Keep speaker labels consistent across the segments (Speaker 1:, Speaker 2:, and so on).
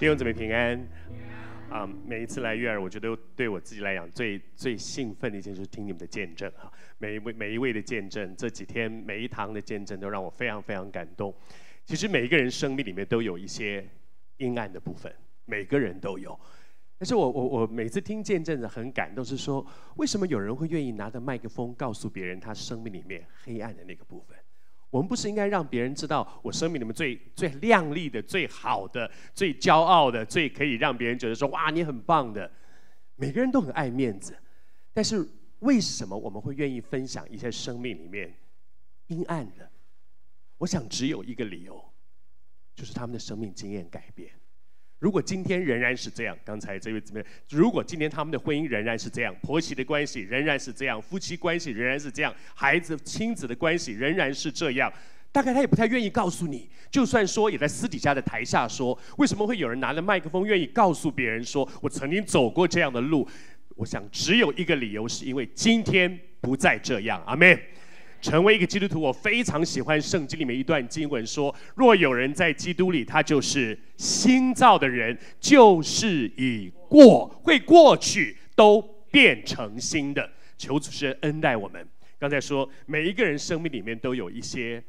Speaker 1: 弟兄姊妹平安。啊，每一次来悦耳，我觉得对我自己来讲最最兴奋的一件事，听你们的见证哈。每一位每一位的见证，这几天每一堂的见证都让我非常非常感动。其实每一个人生命里面都有一些阴暗的部分，每个人都有。但是我我我每次听见证的很感动，是说为什么有人会愿意拿着麦克风告诉别人他生命里面黑暗的那个部分？我们不是应该让别人知道我生命里面最最亮丽的、最好的、最骄傲的、最可以让别人觉得说哇你很棒的？每个人都很爱面子，但是为什么我们会愿意分享一些生命里面阴暗的？我想只有一个理由，就是他们的生命经验改变。如果今天仍然是这样，刚才这位姊妹，如果今天他们的婚姻仍然是这样，婆媳的关系仍然是这样，夫妻关系仍然是这样，孩子亲子的关系仍然是这样，大概他也不太愿意告诉你。就算说，也在私底下的台下说，为什么会有人拿着麦克风愿意告诉别人说，我曾经走过这样的路？我想只有一个理由，是因为今天不再这样。阿门。成为一个基督徒，我非常喜欢圣经里面一段经文说：“若有人在基督里，他就是新造的人，旧事已过，会过去，都变成新的。”求主是恩待我们。刚才说，每一个人生命里面都有一些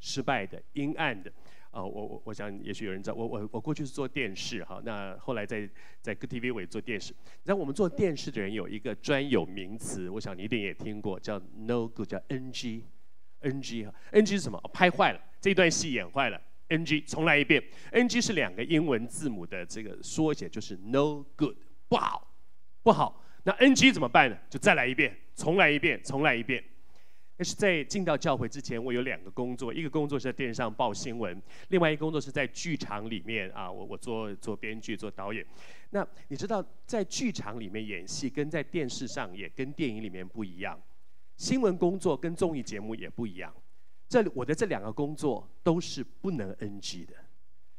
Speaker 1: 失败的、阴暗的。啊，我我我想，也许有人知道，我我我过去是做电视哈，那后来在在 Good TV 我也做电视。你知道我们做电视的人有一个专有名词，我想你一定也听过，叫 No Good，叫 NG，NG 哈，NG 是什么？拍坏了，这段戏演坏了，NG，重来一遍。NG 是两个英文字母的这个缩写，就是 No Good，不好，不好。那 NG 怎么办呢？就再来一遍，重来一遍，重来一遍。但是在进到教会之前，我有两个工作，一个工作是在电视上报新闻，另外一个工作是在剧场里面啊，我我做做编剧、做导演。那你知道，在剧场里面演戏跟在电视上演跟电影里面不一样，新闻工作跟综艺节目也不一样。这我的这两个工作都是不能 NG 的。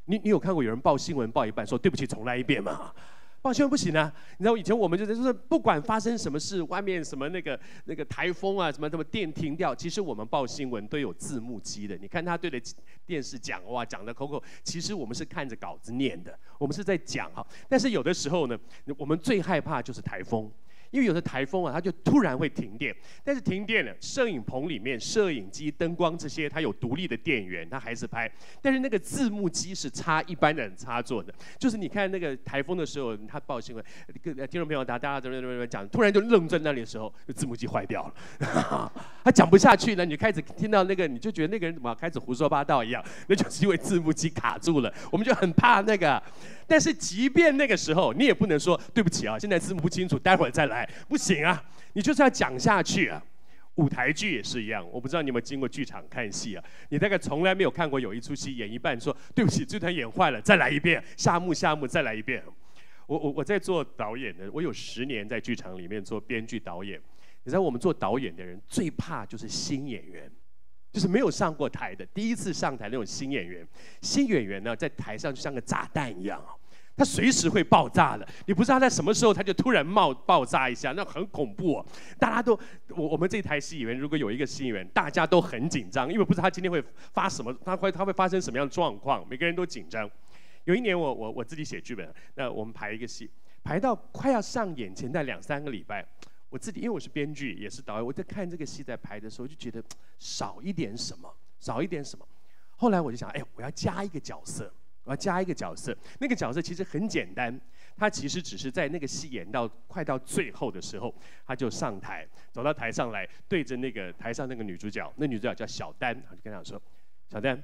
Speaker 1: 你你有看过有人报新闻报一半说对不起，重来一遍吗？报新闻不行啊！你知道以前我们就是就是不管发生什么事，外面什么那个那个台风啊，什么什么电停掉，其实我们报新闻都有字幕机的。你看他对着电视讲哇，讲的口口，其实我们是看着稿子念的，我们是在讲哈。但是有的时候呢，我们最害怕就是台风。因为有的台风啊，它就突然会停电。但是停电了，摄影棚里面摄影机、灯光这些，它有独立的电源，它还是拍。但是那个字幕机是插一般的插座的，就是你看那个台风的时候，他报新闻，听众朋友大大家怎么怎么讲，突然就愣在那里的时候，字幕机坏掉了，他讲不下去了，你就开始听到那个，你就觉得那个人怎么开始胡说八道一样，那就是因为字幕机卡住了。我们就很怕那个。但是即便那个时候，你也不能说对不起啊，现在字幕不清楚，待会儿再来，不行啊，你就是要讲下去啊。舞台剧也是一样，我不知道你有没有经过剧场看戏啊？你大概从来没有看过有一出戏演一半说对不起，这团演坏了，再来一遍，下幕下幕再来一遍。我我我在做导演的，我有十年在剧场里面做编剧导演。你知道我们做导演的人最怕就是新演员。就是没有上过台的，第一次上台那种新演员，新演员呢，在台上就像个炸弹一样啊，他随时会爆炸的，你不知道在什么时候他就突然冒爆炸一下，那很恐怖哦。大家都，我我们这台戏演员如果有一个新演员，大家都很紧张，因为不知道他今天会发什么，他会他会发生什么样的状况，每个人都紧张。有一年我我我自己写剧本，那我们排一个戏，排到快要上演前的两三个礼拜。我自己，因为我是编剧，也是导演，我在看这个戏在排的时候，就觉得 少一点什么，少一点什么。后来我就想，哎，我要加一个角色，我要加一个角色。那个角色其实很简单，他其实只是在那个戏演到快到最后的时候，他就上台，走到台上来，对着那个台上那个女主角，那女主角叫小丹，我就跟她说：“小丹，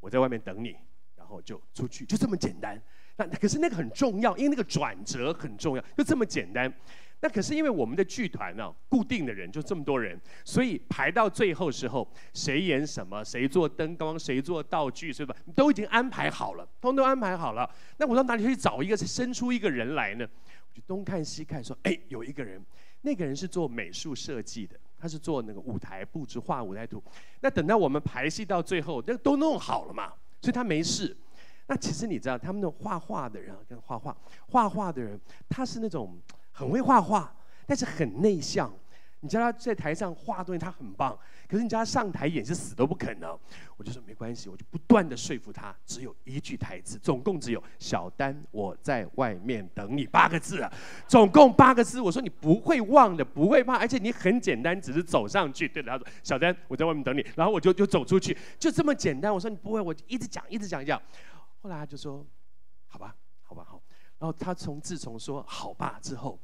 Speaker 1: 我在外面等你。”然后就出去，就这么简单。那可是那个很重要，因为那个转折很重要，就这么简单。那可是因为我们的剧团呢，固定的人就这么多人，所以排到最后时候，谁演什么，谁做灯光，谁做道具，是吧？都已经安排好了，通通安排好了。那我到哪里去找一个，生出一个人来呢？我就东看西看，说，哎，有一个人，那个人是做美术设计的，他是做那个舞台布置、画舞台图。那等到我们排戏到最后，那都弄好了嘛，所以他没事。那其实你知道，他们那画画的人，跟画画画画的人，他是那种。很会画画，但是很内向。你知道他在台上画东西，他很棒。可是你叫他上台演是死都不肯呢。我就说没关系，我就不断的说服他，只有一句台词，总共只有“小丹，我在外面等你”八个字，总共八个字。我说你不会忘的，不会怕，而且你很简单，只是走上去对着他说：“小丹，我在外面等你。”然后我就就走出去，就这么简单。我说你不会，我一直讲，一直讲一讲。后来他就说：“好吧，”然后他从自从说“好吧”之后。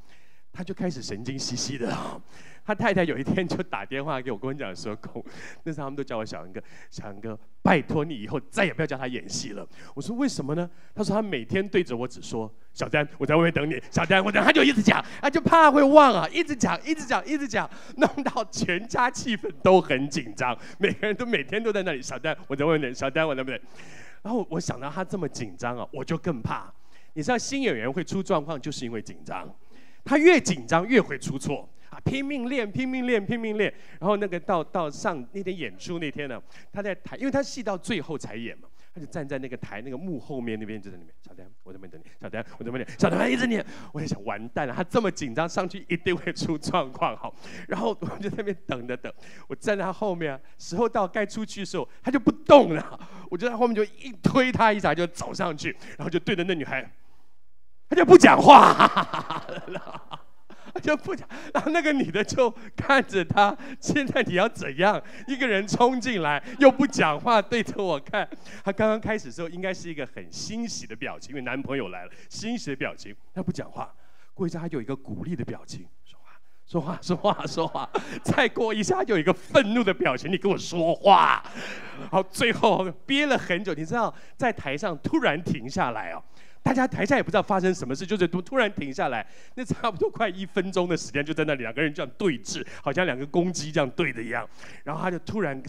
Speaker 1: 他就开始神经兮兮的，他太太有一天就打电话给我，跟我讲说：“公，那时候他们都叫我小杨哥，小杨哥，拜托你以后再也不要叫他演戏了。”我说：“为什么呢？”他说：“他每天对着我只说小丹，我在外面等你，小丹，我等。”他就一直讲，他就怕会忘啊，一直讲，一直讲，一直讲，弄到全家气氛都很紧张，每个人都每天都在那里，小丹，我在外面等，小丹，我在不等。然后我想到他这么紧张啊，我就更怕。你知道新演员会出状况，就是因为紧张。他越紧张越会出错啊！拼命练，拼命练，拼命练。然后那个到到上那天演出那天呢，他在台，因为他戏到最后才演嘛，他就站在那个台那个幕后面那边就在那边。小丹，我在那边等你。小丹，我在那边等。小丹一直念，我在想完蛋了，他这么紧张上去一定会出状况。好，然后我就在那边等着等。我站在他后面，时候到该出去的时候，他就不动了。我就在后面就一推他一下就走上去，然后就对着那女孩。他就不讲话，他就不讲，然后那个女的就看着他。现在你要怎样？一个人冲进来又不讲话，对着我看。他刚刚开始的时候应该是一个很欣喜的表情，因为男朋友来了，欣喜的表情。他不讲话，过一下他有一个鼓励的表情，说话，说话，说话，说话。再过一下有一个愤怒的表情，你跟我说话。好，最后憋了很久，你知道，在台上突然停下来哦。大家台下也不知道发生什么事，就是突突然停下来，那差不多快一分钟的时间，就在那里两个人这样对峙，好像两个公鸡这样对的一样。然后他就突然，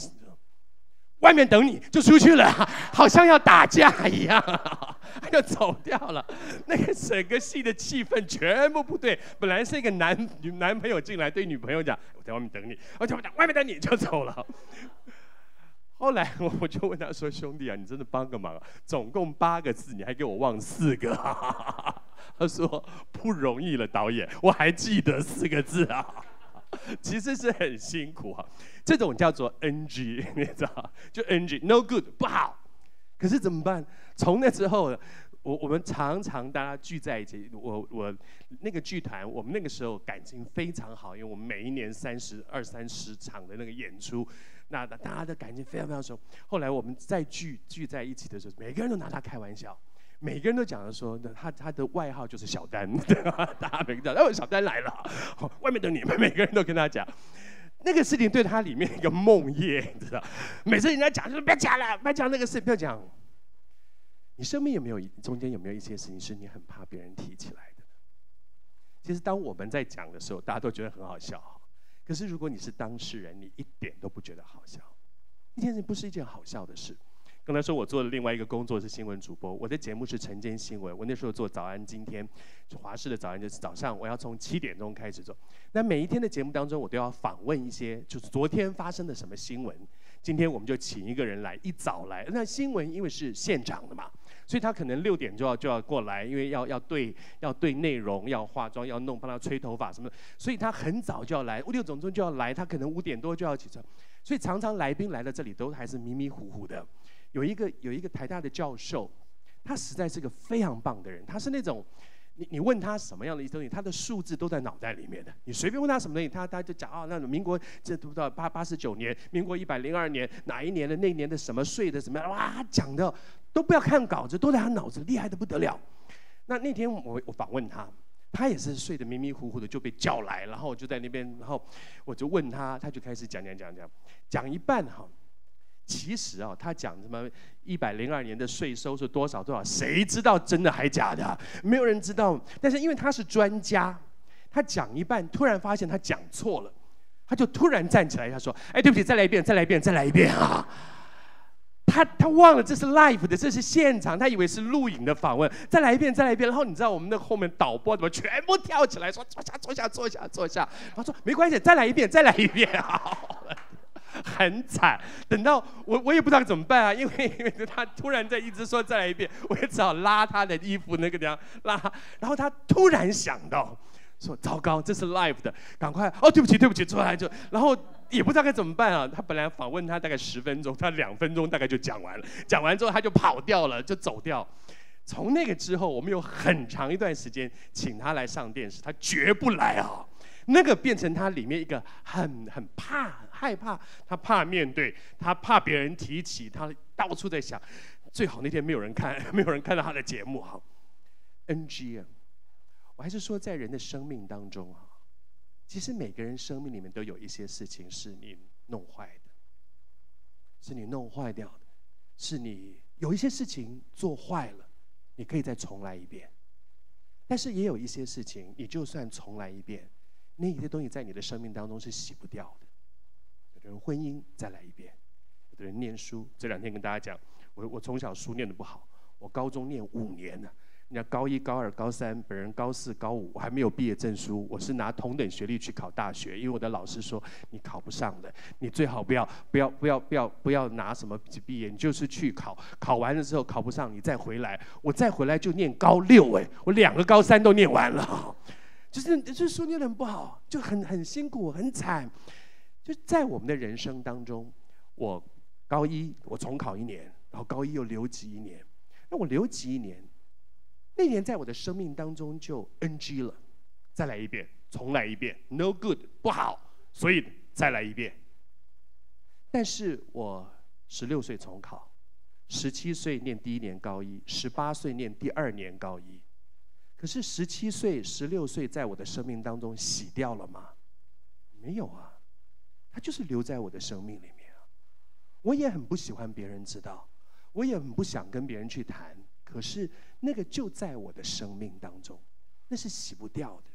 Speaker 1: 外面等你就出去了，好像要打架一样，他就走掉了。那个整个戏的气氛全部不对，本来是一个男女男朋友进来对女朋友讲：“我在外面等你。”我讲外面等你就走了。后来 我就问他说：“兄弟啊，你真的帮个忙，啊总共八个字，你还给我忘四个。”他说：“不容易了，导演，我还记得四个字啊。”其实是很辛苦哈，这种叫做 NG，你知道就 NG，No good，不好。可是怎么办？从那之后，我我们常常大家聚在一起，我我那个剧团，我们那个时候感情非常好，因为我们每一年三十二三十场的那个演出。那大家的感情非常非常熟。后来我们再聚聚在一起的时候，每个人都拿他开玩笑，每个人都讲说，那他他的外号就是小丹，对 吧大家每个讲，哦，小丹来了，外面的你们 每个人都跟他讲，那个事情对他里面一个梦魇，你知道？每次人家讲，就说不要讲了，不要讲那个事，不要讲。你生命有没有中间有没有一些事情是你很怕别人提起来的？其实当我们在讲的时候，大家都觉得很好笑。可是，如果你是当事人，你一点都不觉得好笑，一件事不是一件好笑的事。刚才说我做的另外一个工作是新闻主播，我的节目是晨间新闻。我那时候做早安，今天华视的早安就是早上，我要从七点钟开始做。那每一天的节目当中，我都要访问一些，就是昨天发生的什么新闻。今天我们就请一个人来，一早来。那新闻因为是现场的嘛。所以他可能六点就要就要过来，因为要要对要对内容，要化妆，要弄，帮他吹头发什么。所以他很早就要来，五六点钟就要来，他可能五点多就要起床。所以常常来宾来到这里都还是迷迷糊糊的。有一个有一个台大的教授，他实在是个非常棒的人，他是那种。你你问他什么样的一东西，他的数字都在脑袋里面的。你随便问他什么东西，他他就讲啊，那种民国这不知道八八十九年，民国一百零二年哪一年的那年的什么税的什么样哇，讲的都不要看稿子，都在他脑子，厉害的不得了。那那天我我访问他，他也是睡得迷迷糊糊的就被叫来，然后我就在那边，然后我就问他，他就开始讲讲讲讲，讲一半哈。其实啊，他讲什么一百零二年的税收是多少多少，谁知道真的还假的？没有人知道。但是因为他是专家，他讲一半，突然发现他讲错了，他就突然站起来，他说：“哎，对不起，再来一遍，再来一遍，再来一遍啊！”他他忘了这是 live 的，这是现场，他以为是录影的访问。再来一遍，再来一遍。然后你知道我们那后面导播怎么全部跳起来说：“坐下，坐下，坐下，坐下。”他说：“没关系，再来一遍，再来一遍啊！” 很惨，等到我我也不知道怎么办啊，因为因为他突然在一直说再来一遍，我也只好拉他的衣服那个地方拉，然后他突然想到说糟糕，这是 live 的，赶快哦对不起对不起，出来就然后也不知道该怎么办啊。他本来访问他大概十分钟，他两分钟大概就讲完了。讲完之后他就跑掉了，就走掉。从那个之后，我们有很长一段时间请他来上电视，他绝不来啊。那个变成他里面一个很很怕、害怕，他怕面对，他怕别人提起，他到处在想，最好那天没有人看，没有人看到他的节目哈。NG 啊，我还是说在人的生命当中啊，其实每个人生命里面都有一些事情是你弄坏的，是你弄坏掉的，是你有一些事情做坏了，你可以再重来一遍，但是也有一些事情，你就算重来一遍。那些东西在你的生命当中是洗不掉的。有的人婚姻再来一遍，有的人念书。这两天跟大家讲，我我从小书念的不好，我高中念五年呢。人家高一、高二、高三，本人高四、高五，我还没有毕业证书。我是拿同等学历去考大学，因为我的老师说你考不上的，你最好不要不要不要不要不要拿什么毕业，你就是去考，考完了之后考不上，你再回来，我再回来就念高六哎，我两个高三都念完了。就是就是书念的不好，就很很辛苦，很惨。就在我们的人生当中，我高一我重考一年，然后高一又留级一年。那我留级一年，那年在我的生命当中就 NG 了，再来一遍，重来一遍，No good，不好，所以再来一遍。但是我十六岁重考，十七岁念第一年高一，十八岁念第二年高一。可是十七岁、十六岁在我的生命当中洗掉了吗？没有啊，他就是留在我的生命里面啊。我也很不喜欢别人知道，我也很不想跟别人去谈。可是那个就在我的生命当中，那是洗不掉的。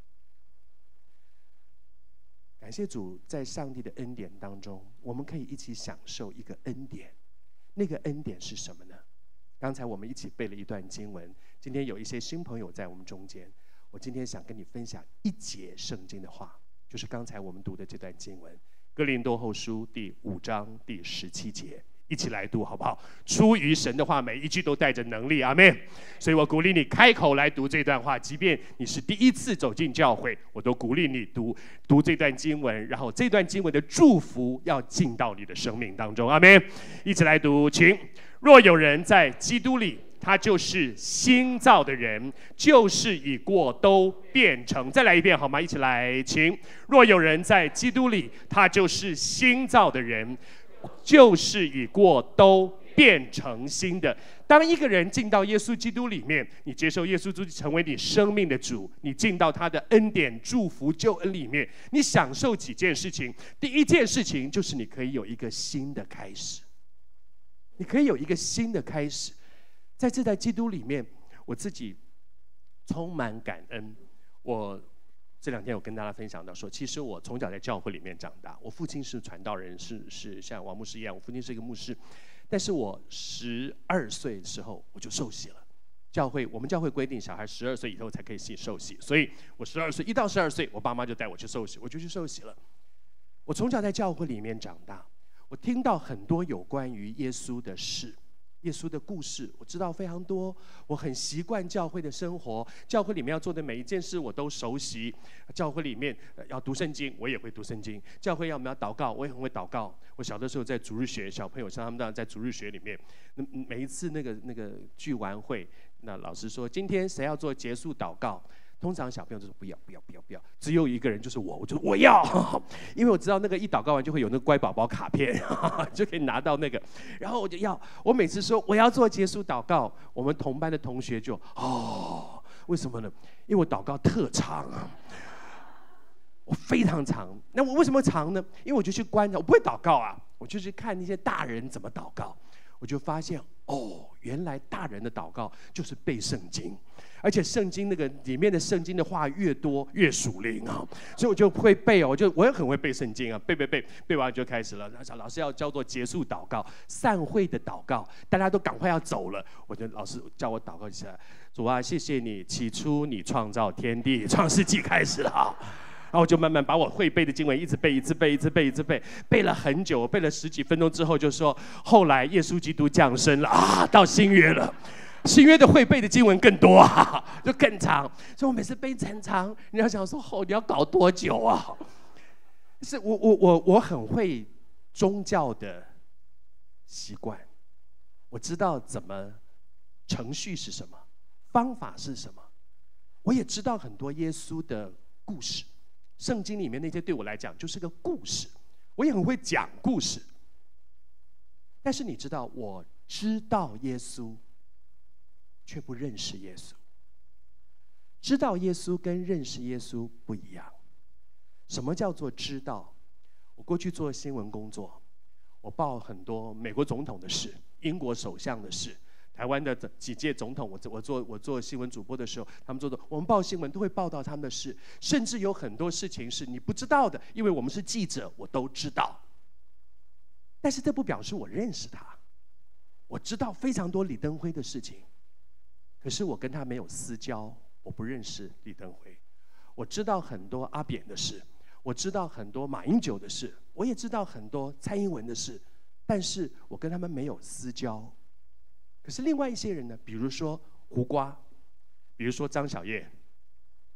Speaker 1: 感谢主，在上帝的恩典当中，我们可以一起享受一个恩典。那个恩典是什么呢？刚才我们一起背了一段经文。今天有一些新朋友在我们中间，我今天想跟你分享一节圣经的话，就是刚才我们读的这段经文，《哥林多后书》第五章第十七节，一起来读好不好？出于神的话，每一句都带着能力，阿门。所以我鼓励你开口来读这段话，即便你是第一次走进教会，我都鼓励你读读这段经文，然后这段经文的祝福要进到你的生命当中，阿门。一起来读，请。若有人在基督里。他就是新造的人，就是已过都变成。再来一遍好吗？一起来，请。若有人在基督里，他就是新造的人，就是已过都变成新的。当一个人进到耶稣基督里面，你接受耶稣基督成为你生命的主，你进到他的恩典、祝福、救恩里面，你享受几件事情。第一件事情就是你可以有一个新的开始，你可以有一个新的开始。在这代基督里面，我自己充满感恩。我这两天我跟大家分享到说，其实我从小在教会里面长大，我父亲是传道人，是是像王牧师一样，我父亲是一个牧师。但是我十二岁的时候我就受洗了。教会我们教会规定，小孩十二岁以后才可以洗受洗，所以我十二岁一到十二岁，我爸妈就带我去受洗，我就去受洗了。我从小在教会里面长大，我听到很多有关于耶稣的事。耶稣的故事我知道非常多，我很习惯教会的生活，教会里面要做的每一件事我都熟悉。教会里面要读圣经，我也会读圣经。教会要我们要祷告，我也很会祷告。我小的时候在主日学，小朋友像他们这样在主日学里面，那每一次那个那个聚完会，那老师说今天谁要做结束祷告？通常小朋友就说不要不要不要不要，只有一个人就是我，我就我要，因为我知道那个一祷告完就会有那个乖宝宝卡片，就可以拿到那个，然后我就要，我每次说我要做结束祷告，我们同班的同学就哦，为什么呢？因为我祷告特长，我非常长，那我为什么长呢？因为我就去观察，我不会祷告啊，我就去看那些大人怎么祷告，我就发现哦，原来大人的祷告就是背圣经。而且圣经那个里面的圣经的话越多越属灵啊，所以我就会背哦，我就我也很会背圣经啊，背背背背完就开始了。然后老师要叫做结束祷告、散会的祷告，大家都赶快要走了，我就老师叫我祷告起来。主啊，谢谢你，起初你创造天地，创世纪开始了啊，然后我就慢慢把我会背的经文一直背，一直背，一直背，一直背，背了很久，背了十几分钟之后，就说后来耶稣基督降生了啊，到新约了。新约的会背的经文更多啊，就更长，所以我每次背很长。你要想说，哦，你要搞多久啊？是我我我我很会宗教的习惯，我知道怎么程序是什么，方法是什么，我也知道很多耶稣的故事，圣经里面那些对我来讲就是个故事，我也很会讲故事。但是你知道，我知道耶稣，却不认识耶稣。知道耶稣跟认识耶稣不一样。什么叫做知道？我过去做新闻工作，我报很多美国总统的事、英国首相的事、台湾的几届总统。我我做我做新闻主播的时候，他们做的，我们报新闻都会报道他们的事，甚至有很多事情是你不知道的，因为我们是记者，我都知道。但是这不表示我认识他，我知道非常多李登辉的事情，可是我跟他没有私交，我不认识李登辉。我知道很多阿扁的事。我知道很多马英九的事，我也知道很多蔡英文的事，但是我跟他们没有私交。可是另外一些人呢？比如说胡瓜，比如说张小燕，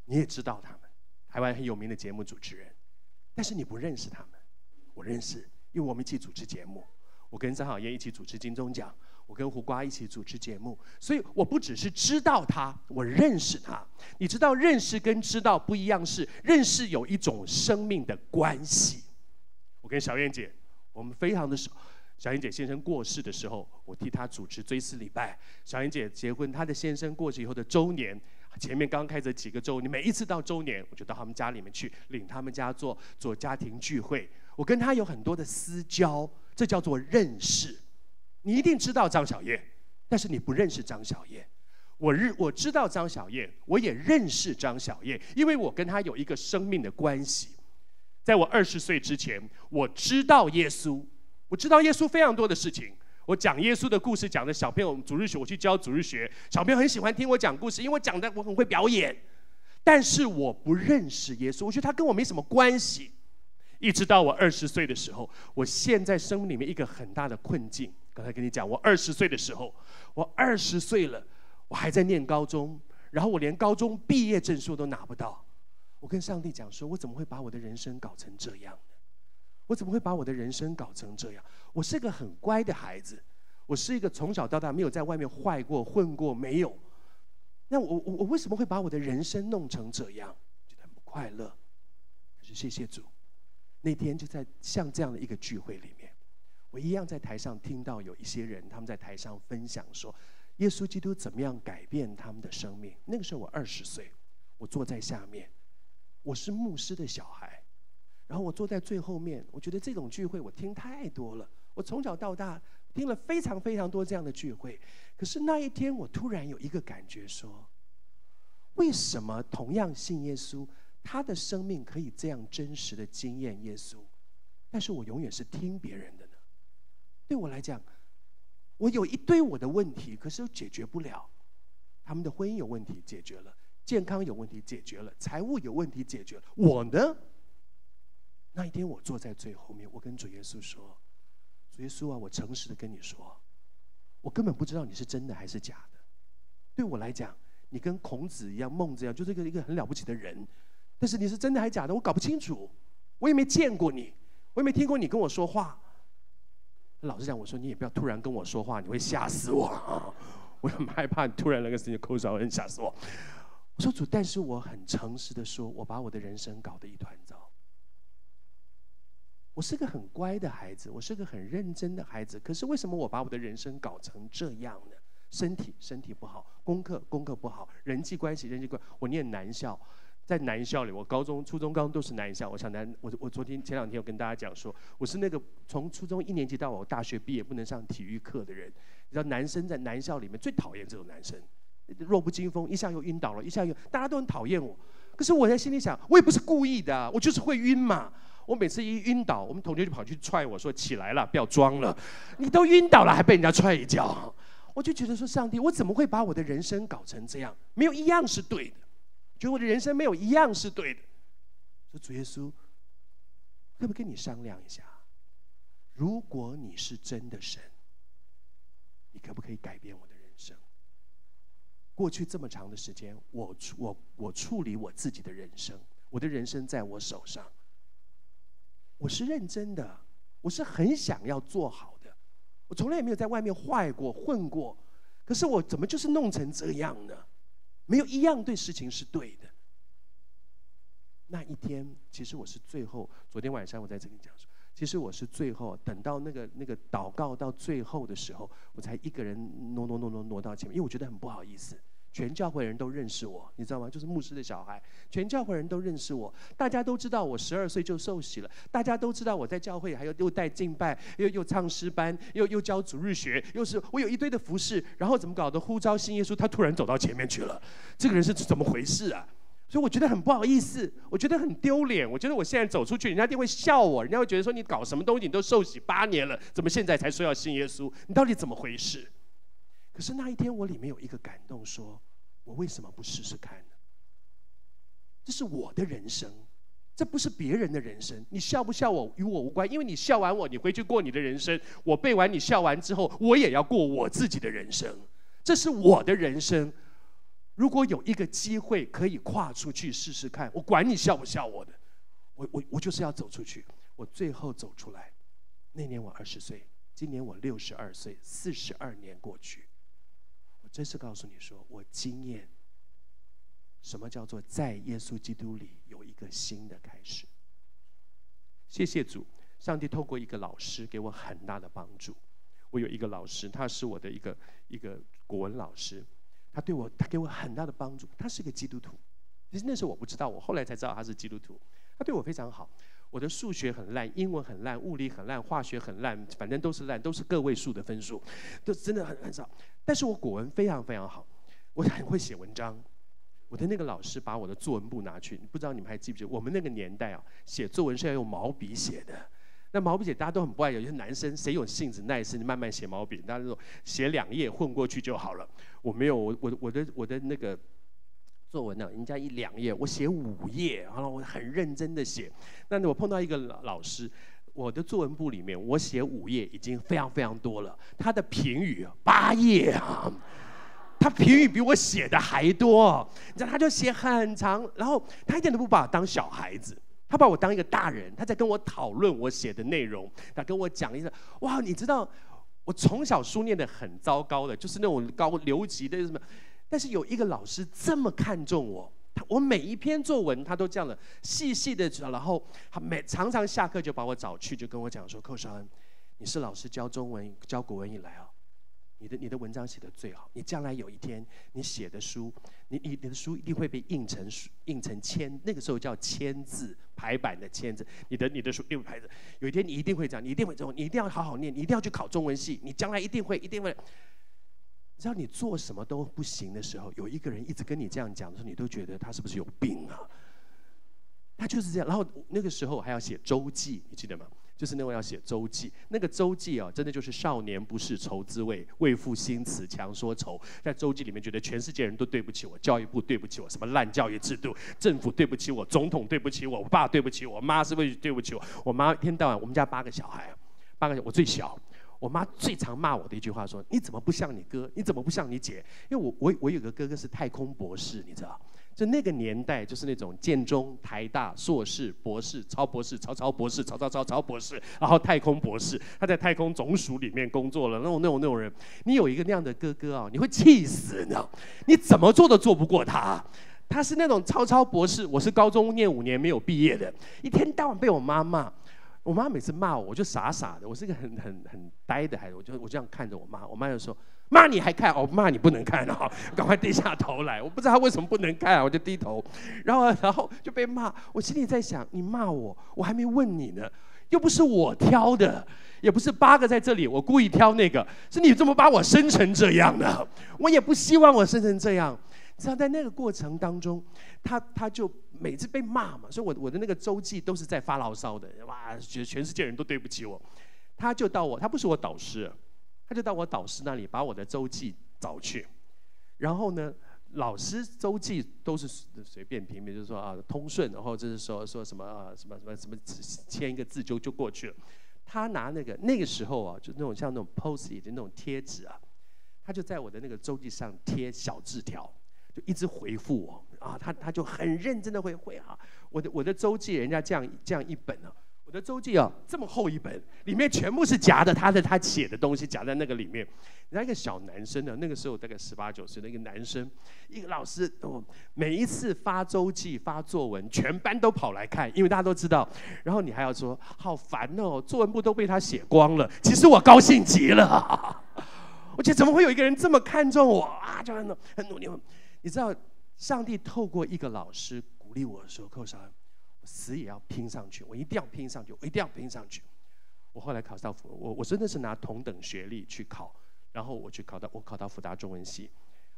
Speaker 1: 你也知道他们，台湾很有名的节目主持人，但是你不认识他们，我认识，因为我们一起主持节目，我跟张小燕一起主持金钟奖。我跟胡瓜一起主持节目，所以我不只是知道他，我认识他。你知道，认识跟知道不一样，是认识有一种生命的关系。我跟小燕姐，我们非常的熟。小燕姐先生过世的时候，我替她主持追思礼拜。小燕姐结婚，她的先生过世以后的周年，前面刚开这几个周你，每一次到周年，我就到他们家里面去，领他们家做做家庭聚会。我跟他有很多的私交，这叫做认识。你一定知道张小燕，但是你不认识张小燕。我认我知道张小燕，我也认识张小燕，因为我跟她有一个生命的关系。在我二十岁之前，我知道耶稣，我知道耶稣非常多的事情。我讲耶稣的故事，讲的小朋友主日学，我去教主日学，小朋友很喜欢听我讲故事，因为我讲的我很会表演。但是我不认识耶稣，我觉得他跟我没什么关系。一直到我二十岁的时候，我现在生命里面一个很大的困境。刚才跟你讲，我二十岁的时候，我二十岁了，我还在念高中，然后我连高中毕业证书都拿不到。我跟上帝讲说，我怎么会把我的人生搞成这样呢？我怎么会把我的人生搞成这样？我是个很乖的孩子，我是一个从小到大没有在外面坏过、混过，没有。那我我我为什么会把我的人生弄成这样？觉得很不快乐。可是谢谢主，那天就在像这样的一个聚会里面。我一样在台上听到有一些人，他们在台上分享说，耶稣基督怎么样改变他们的生命。那个时候我二十岁，我坐在下面，我是牧师的小孩，然后我坐在最后面。我觉得这种聚会我听太多了，我从小到大听了非常非常多这样的聚会。可是那一天我突然有一个感觉说，为什么同样信耶稣，他的生命可以这样真实的经验耶稣，但是我永远是听别人的。对我来讲，我有一堆我的问题，可是又解决不了。他们的婚姻有问题，解决了；健康有问题，解决了；财务有问题，解决了。我呢？那一天我坐在最后面，我跟主耶稣说：“主耶稣啊，我诚实的跟你说，我根本不知道你是真的还是假的。对我来讲，你跟孔子一样，孟子一样，就是一个一个很了不起的人。但是你是真的还是假的，我搞不清楚。我也没见过你，我也没听过你跟我说话。”老实讲，我说你也不要突然跟我说话，你会吓死我！我很害怕你突然那个事情口哨，很吓死我。我说主，但是我很诚实的说，我把我的人生搞得一团糟。我是个很乖的孩子，我是个很认真的孩子，可是为什么我把我的人生搞成这样呢？身体身体不好，功课功课不好，人际关系人际关，我念男校。在男校里，我高中、初中、高中都是男校。我想男，我我昨天前两天我跟大家讲说，我是那个从初中一年级到我大学毕业不能上体育课的人。你知道，男生在男校里面最讨厌这种男生，弱不禁风，一下又晕倒了，一下又大家都很讨厌我。可是我在心里想，我也不是故意的，我就是会晕嘛。我每次一晕倒，我们同学就跑去踹我说：“起来了，不要装了，你都晕倒了还被人家踹一脚。”我就觉得说，上帝，我怎么会把我的人生搞成这样？没有一样是对的。觉得我的人生没有一样是对的。说主耶稣，可不可以跟你商量一下？如果你是真的神，你可不可以改变我的人生？过去这么长的时间，我我我处理我自己的人生，我的人生在我手上。我是认真的，我是很想要做好的，我从来也没有在外面坏过、混过。可是我怎么就是弄成这样呢？没有一样对事情是对的。那一天，其实我是最后，昨天晚上我在这里讲说，其实我是最后等到那个那个祷告到最后的时候，我才一个人挪挪挪挪挪到前面，因为我觉得很不好意思。全教会人都认识我，你知道吗？就是牧师的小孩，全教会人都认识我，大家都知道我十二岁就受洗了，大家都知道我在教会还有又带敬拜，又又唱诗班，又又教主日学，又是我有一堆的服饰，然后怎么搞的？呼召新耶稣，他突然走到前面去了，这个人是怎么回事啊？所以我觉得很不好意思，我觉得很丢脸，我觉得我现在走出去，人家一定会笑我，人家会觉得说你搞什么东西？你都受洗八年了，怎么现在才说要信耶稣？你到底怎么回事？可是那一天，我里面有一个感动，说我为什么不试试看呢？这是我的人生，这不是别人的人生。你笑不笑我与我无关，因为你笑完我，你回去过你的人生。我背完你笑完之后，我也要过我自己的人生。这是我的人生。如果有一个机会可以跨出去试试看，我管你笑不笑我的，我我我就是要走出去。我最后走出来。那年我二十岁，今年我六十二岁，四十二年过去。真是告诉你说，我经验什么叫做在耶稣基督里有一个新的开始。谢谢主，上帝透过一个老师给我很大的帮助。我有一个老师，他是我的一个一个国文老师，他对我他给我很大的帮助。他是个基督徒，其实那时候我不知道，我后来才知道他是基督徒。他对我非常好。我的数学很烂，英文很烂，物理很烂，化学很烂，反正都是烂，都是个位数的分数，都真的很很少。但是我古文非常非常好，我很会写文章。我的那个老师把我的作文簿拿去，不知道你们还记不记得？我们那个年代啊，写作文是要用毛笔写的。那毛笔写大家都很不爱，有些男生谁有性子耐心，你慢慢写毛笔，大家说写两页混过去就好了。我没有，我我我的我的那个。作文呢，人家一两页，我写五页，然后我很认真的写。那我碰到一个老老师，我的作文簿里面我写五页已经非常非常多了，他的评语八页啊，他评语比我写的还多。你知道，他就写很长，然后他一点都不把我当小孩子，他把我当一个大人，他在跟我讨论我写的内容，他跟我讲一下，哇，你知道我从小书念的很糟糕的，就是那种高留级的什么。但是有一个老师这么看重我，我每一篇作文他都这样的细细的，然后他每常常下课就把我找去，就跟我讲说：“寇少恩，你是老师教中文教古文以来啊，你的你的文章写的最好，你将来有一天你写的书，你你你的书一定会被印成书印成签，那个时候叫签字排版的签字，你的你的书六排子，有一天你一定会这样，你一定会这样，你一定要好好念，你一定要去考中文系，你将来一定会一定会。”要你做什么都不行的时候，有一个人一直跟你这样讲的时候，你都觉得他是不是有病啊？他就是这样。然后那个时候还要写周记，你记得吗？就是那位要写周记，那个周记啊，真的就是少年不是愁滋味，为赋新词强说愁。在周记里面，觉得全世界人都对不起我，教育部对不起我，什么烂教育制度，政府对不起我，总统对不起我，我爸对不起我，妈是为对不起我。我妈一天到晚，我们家八个小孩，八个我最小。我妈最常骂我的一句话说：“你怎么不像你哥？你怎么不像你姐？”因为我我我有个哥哥是太空博士，你知道？就那个年代，就是那种建中、台大硕士、博士、超博士、超超博士、超超超超博士，然后太空博士，他在太空总署里面工作了。那种那种那种人，你有一个那样的哥哥啊，你会气死，你知道？你怎么做都做不过他。他是那种超超博士，我是高中念五年没有毕业的，一天到晚被我妈骂。我妈每次骂我，我就傻傻的。我是一个很很很呆的孩子，我就我这样看着我妈。我妈就说：“骂你还看？哦，骂你不能看哦！赶快低下头来。”我不知道她为什么不能看，我就低头。然后然后就被骂。我心里在想：你骂我，我还没问你呢，又不是我挑的，也不是八个在这里，我故意挑那个，是你这么把我生成这样的。我也不希望我生成这样。知道在那个过程当中，他他就。每次被骂嘛，所以我我的那个周记都是在发牢骚的，哇，觉得全世界人都对不起我。他就到我，他不是我导师，他就到我导师那里把我的周记找去。然后呢，老师周记都是随便评，比如说啊通顺，然后就是说说什么啊什么什么什么签一个字就就过去了。他拿那个那个时候啊，就那种像那种 post 的那种贴纸啊，他就在我的那个周记上贴小字条。就一直回复我啊，他他就很认真的会会啊，我的我的周记，人家这样这样一本呢，我的周记啊，这么厚一本，里面全部是夹的他的他写的东西，夹在那个里面。那个小男生呢，那个时候大概十八九岁的一个男生，一个老师，哦，每一次发周记发作文，全班都跑来看，因为大家都知道。然后你还要说好烦哦，作文簿都被他写光了。其实我高兴极了，我觉得怎么会有一个人这么看重我啊？就很很努力。你知道，上帝透过一个老师鼓励我说：“寇少。”死也要拼上去，我一定要拼上去，我一定要拼上去。我后来考到福，我我真的是拿同等学历去考，然后我去考到我考到复大中文系。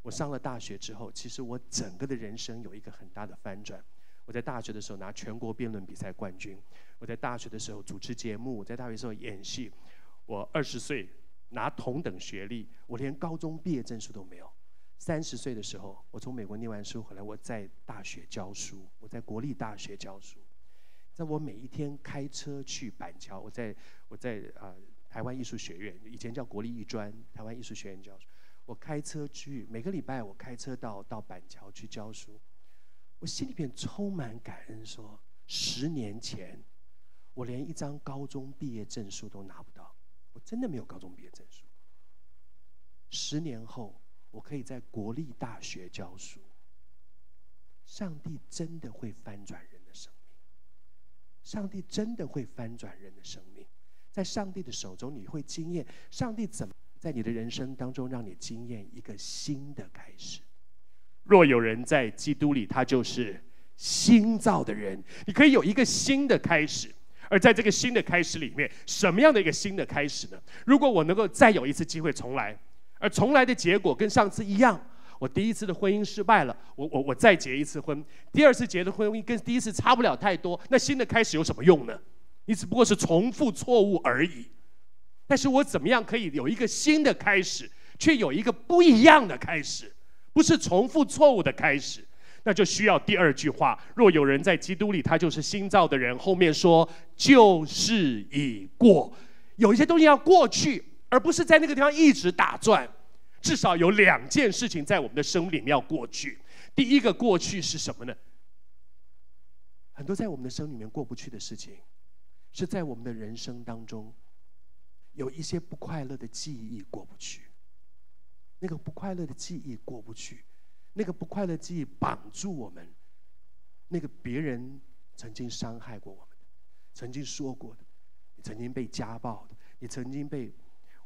Speaker 1: 我上了大学之后，其实我整个的人生有一个很大的翻转。我在大学的时候拿全国辩论比赛冠军，我在大学的时候主持节目，我在大学时候演戏。我二十岁拿同等学历，我连高中毕业证书都没有。三十岁的时候，我从美国念完书回来，我在大学教书，我在国立大学教书。在我每一天开车去板桥，我在我在啊台湾艺术学院，以前叫国立艺专，台湾艺术学院教书。我开车去每个礼拜，我开车到到板桥去教书。我心里边充满感恩，说十年前我连一张高中毕业证书都拿不到，我真的没有高中毕业证书。十年后。我可以在国立大学教书。上帝真的会翻转人的生命，上帝真的会翻转人的生命。在上帝的手中，你会经验上帝怎么在你的人生当中让你经验一个新的开始。若有人在基督里，他就是新造的人。你可以有一个新的开始，而在这个新的开始里面，什么样的一个新的开始呢？如果我能够再有一次机会重来。而从来的结果跟上次一样，我第一次的婚姻失败了，我我我再结一次婚，第二次结的婚姻跟第一次差不了太多，那新的开始有什么用呢？你只不过是重复错误而已。但是我怎么样可以有一个新的开始，却有一个不一样的开始，不是重复错误的开始？那就需要第二句话：若有人在基督里，他就是新造的人。后面说旧事已过，有一些东西要过去。而不是在那个地方一直打转，至少有两件事情在我们的生命里面要过去。第一个过去是什么呢？很多在我们的生里面过不去的事情，是在我们的人生当中有一些不快乐的记忆过不去。那个不快乐的记忆过不去，那个不快乐记忆绑住我们。那个别人曾经伤害过我们的，曾经说过的，你曾经被家暴的，你曾经被。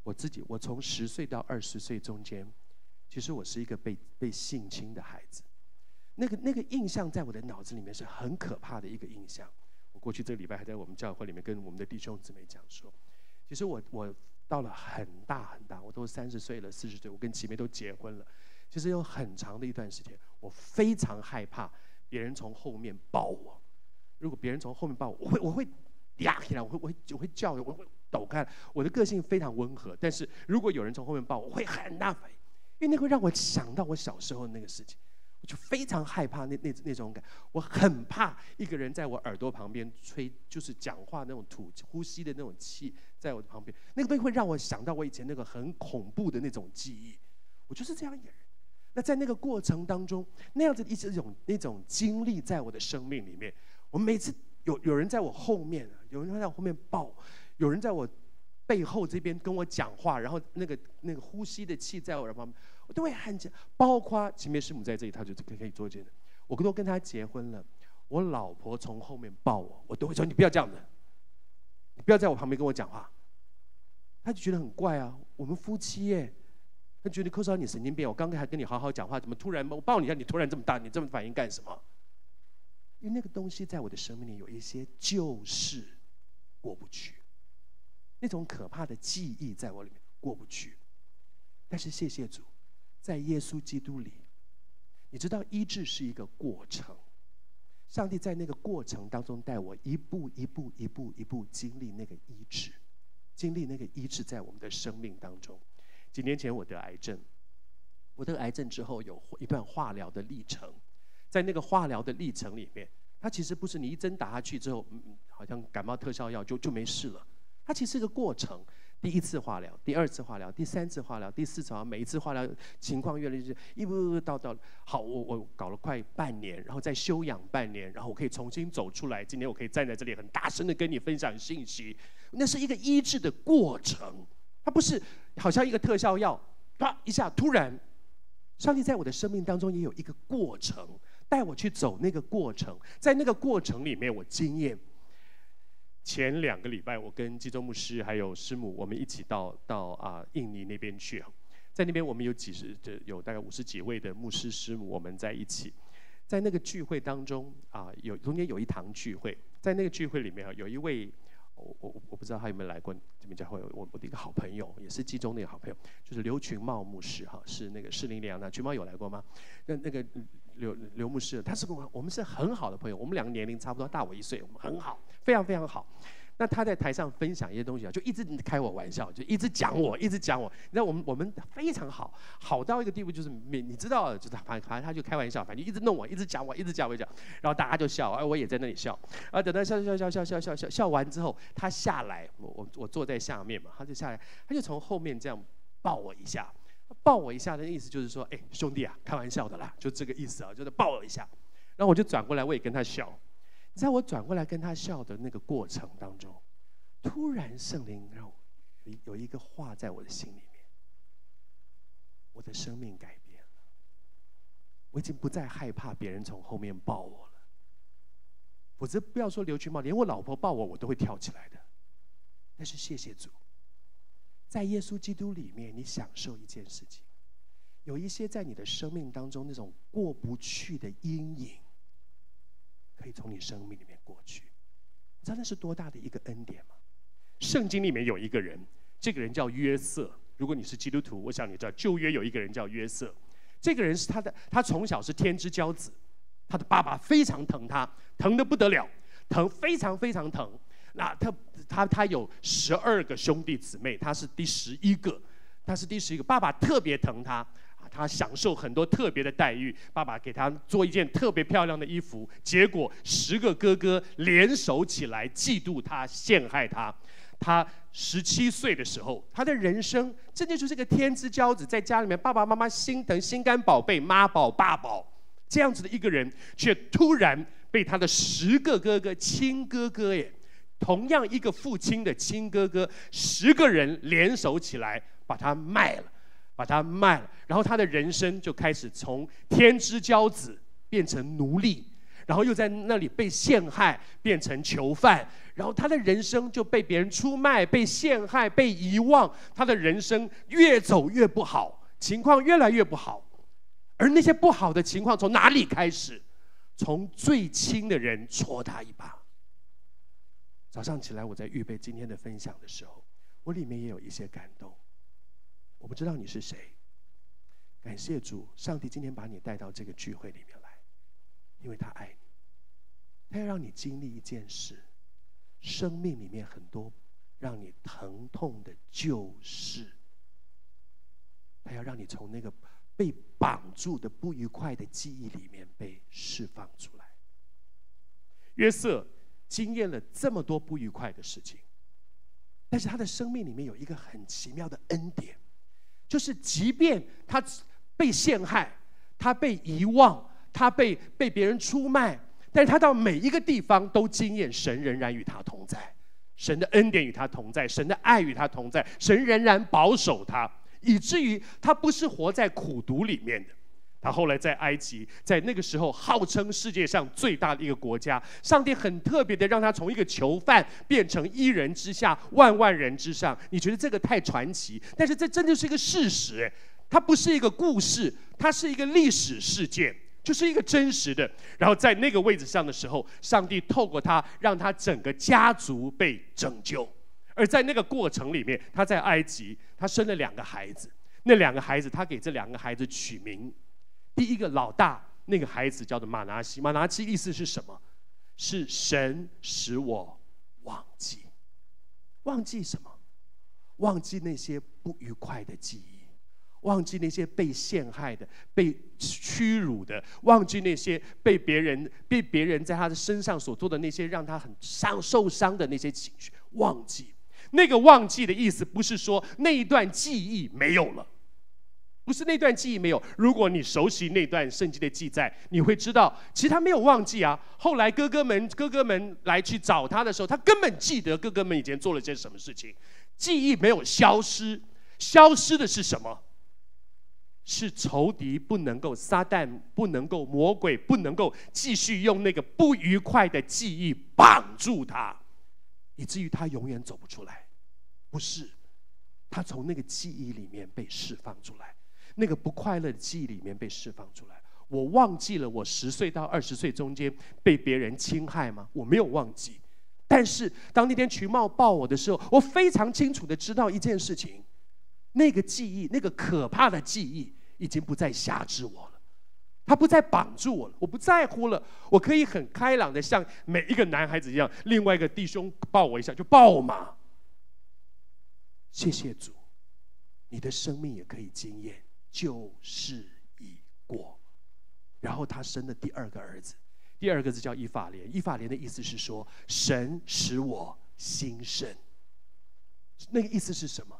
Speaker 1: 我自己，我从十岁到二十岁中间，其实我是一个被被性侵的孩子。那个那个印象在我的脑子里面是很可怕的一个印象。我过去这个礼拜还在我们教会里面跟我们的弟兄姊妹讲说，其实我我到了很大很大，我都三十岁了，四十岁，我跟齐妹都结婚了。其实有很长的一段时间，我非常害怕别人从后面抱我。如果别人从后面抱我，我会我会压起来，我会我会我会叫，我会。抖开，我的个性非常温和，但是如果有人从后面抱，我会很大反应，因为那会让我想到我小时候那个事情，我就非常害怕那那那种感，我很怕一个人在我耳朵旁边吹，就是讲话那种吐呼吸的那种气在我的旁边，那个东西会让我想到我以前那个很恐怖的那种记忆，我就是这样一个人。那在那个过程当中，那样子一直种那种经历在我的生命里面，我每次有有人在我后面，有人在我后面抱。有人在我背后这边跟我讲话，然后那个那个呼吸的气在我耳旁，我都会很紧。包括前面师母在这里，他就可可以做这个。我都跟他结婚了，我老婆从后面抱我，我都会说你不要这样子，你不要在我旁边跟我讲话。他就觉得很怪啊，我们夫妻耶，他觉得寇少你神经病，我刚刚还跟你好好讲话，怎么突然我抱你一下，你突然这么大，你这么反应干什么？因为那个东西在我的生命里有一些旧事过不去。那种可怕的记忆在我里面过不去，但是谢谢主，在耶稣基督里，你知道医治是一个过程，上帝在那个过程当中带我一步一步一步一步经历那个医治，经历那个医治在我们的生命当中。几年前我得癌症，我得癌症之后有一段化疗的历程，在那个化疗的历程里面，它其实不是你一针打下去之后，嗯，好像感冒特效药就就没事了。它其实是个过程，第一次化疗，第二次化疗，第三次化疗，第四次化疗，每一次化疗情况越来越一步步到到好，我我搞了快半年，然后再休养半年，然后我可以重新走出来。今天我可以站在这里很大声的跟你分享信息，那是一个医治的过程，它不是好像一个特效药，啪一下突然，上帝在我的生命当中也有一个过程，带我去走那个过程，在那个过程里面我经验。前两个礼拜，我跟基州牧师还有师母，我们一起到到啊印尼那边去，在那边我们有几十，有大概五十几位的牧师师母，我们在一起，在那个聚会当中啊，有中间有一堂聚会，在那个聚会里面啊，有一位我我我不知道他有没有来过这边教会，我我的一个好朋友，也是基中那个好朋友，就是刘群茂牧师哈，是那个士林良的群茂有来过吗？那那个。刘刘牧师，他是跟我们是很好的朋友，我们两个年龄差不多，大我一岁，我们很好，非常非常好。那他在台上分享一些东西啊，就一直开我玩笑，就一直讲我，一直讲我。你知道我们我们非常好，好到一个地步，就是你你知道，就是反反正他就开玩笑，反正就一直弄我，一直讲我，一直讲我讲，然后大家就笑，而我也在那里笑。啊，等到笑笑笑笑笑笑笑笑完之后，他下来，我我我坐在下面嘛，他就下来，他就从后面这样抱我一下。抱我一下的意思就是说，哎，兄弟啊，开玩笑的啦，就这个意思啊，就是抱我一下。然后我就转过来，我也跟他笑。在我转过来跟他笑的那个过程当中，突然圣灵让我有有一个话在我的心里面，我的生命改变了。我已经不再害怕别人从后面抱我了。否则不要说刘群茂，连我老婆抱我，我都会跳起来的。但是谢谢主。在耶稣基督里面，你享受一件事情，有一些在你的生命当中那种过不去的阴影，可以从你生命里面过去。你知道那是多大的一个恩典吗？圣经里面有一个人，这个人叫约瑟。如果你是基督徒，我想你知道旧约有一个人叫约瑟。这个人是他的，他从小是天之骄子，他的爸爸非常疼他，疼得不得了，疼非常非常疼。那他他他有十二个兄弟姊妹，他是第十一个，他是第十一个。爸爸特别疼他啊，他享受很多特别的待遇。爸爸给他做一件特别漂亮的衣服，结果十个哥哥联手起来嫉妒他、陷害他。他十七岁的时候，他的人生真的就是个天之骄子，在家里面爸爸妈妈心疼、心肝宝贝、妈宝爸宝这样子的一个人，却突然被他的十个哥哥亲哥哥耶。同样一个父亲的亲哥哥，十个人联手起来把他卖了，把他卖了，然后他的人生就开始从天之骄子变成奴隶，然后又在那里被陷害，变成囚犯，然后他的人生就被别人出卖、被陷害、被遗忘，他的人生越走越不好，情况越来越不好，而那些不好的情况从哪里开始？从最亲的人戳他一把。早上起来，我在预备今天的分享的时候，我里面也有一些感动。我不知道你是谁，感谢主，上帝今天把你带到这个聚会里面来，因为他爱你，他要让你经历一件事，生命里面很多让你疼痛的旧事，他要让你从那个被绑住的不愉快的记忆里面被释放出来。约瑟。经验了这么多不愉快的事情，但是他的生命里面有一个很奇妙的恩典，就是即便他被陷害，他被遗忘，他被被别人出卖，但是他到每一个地方都经验神仍然与他同在，神的恩典与他同在，神的爱与他同在，神仍然保守他，以至于他不是活在苦毒里面的。他后来在埃及，在那个时候号称世界上最大的一个国家，上帝很特别的让他从一个囚犯变成一人之下，万万人之上。你觉得这个太传奇？但是这真的是一个事实，它不是一个故事，它是一个历史事件，就是一个真实的。然后在那个位置上的时候，上帝透过他，让他整个家族被拯救。而在那个过程里面，他在埃及，他生了两个孩子，那两个孩子，他给这两个孩子取名。第一个老大那个孩子叫做马拿西，马拿西意思是什么？是神使我忘记，忘记什么？忘记那些不愉快的记忆，忘记那些被陷害的、被屈辱的，忘记那些被别人、被别人在他的身上所做的那些让他很伤、受伤的那些情绪，忘记。那个忘记的意思不是说那一段记忆没有了，不是那段记忆没有。如果你熟悉那段圣经的记载，你会知道，其实他没有忘记啊。后来哥哥们哥哥们来去找他的时候，他根本记得哥哥们以前做了些什么事情，记忆没有消失，消失的是什么？是仇敌不能够，撒旦不能够，魔鬼不能够继续用那个不愉快的记忆绑住他，以至于他永远走不出来。不是，他从那个记忆里面被释放出来，那个不快乐的记忆里面被释放出来。我忘记了我十岁到二十岁中间被别人侵害吗？我没有忘记。但是当那天瞿茂抱我的时候，我非常清楚的知道一件事情，那个记忆，那个可怕的记忆。已经不再辖制我了，他不再绑住我了，我不在乎了，我可以很开朗的像每一个男孩子一样，另外一个弟兄抱我一下就抱嘛。谢谢主，你的生命也可以经验旧事已过。然后他生了第二个儿子，第二个字叫以法莲，以法莲的意思是说神使我兴盛。那个意思是什么？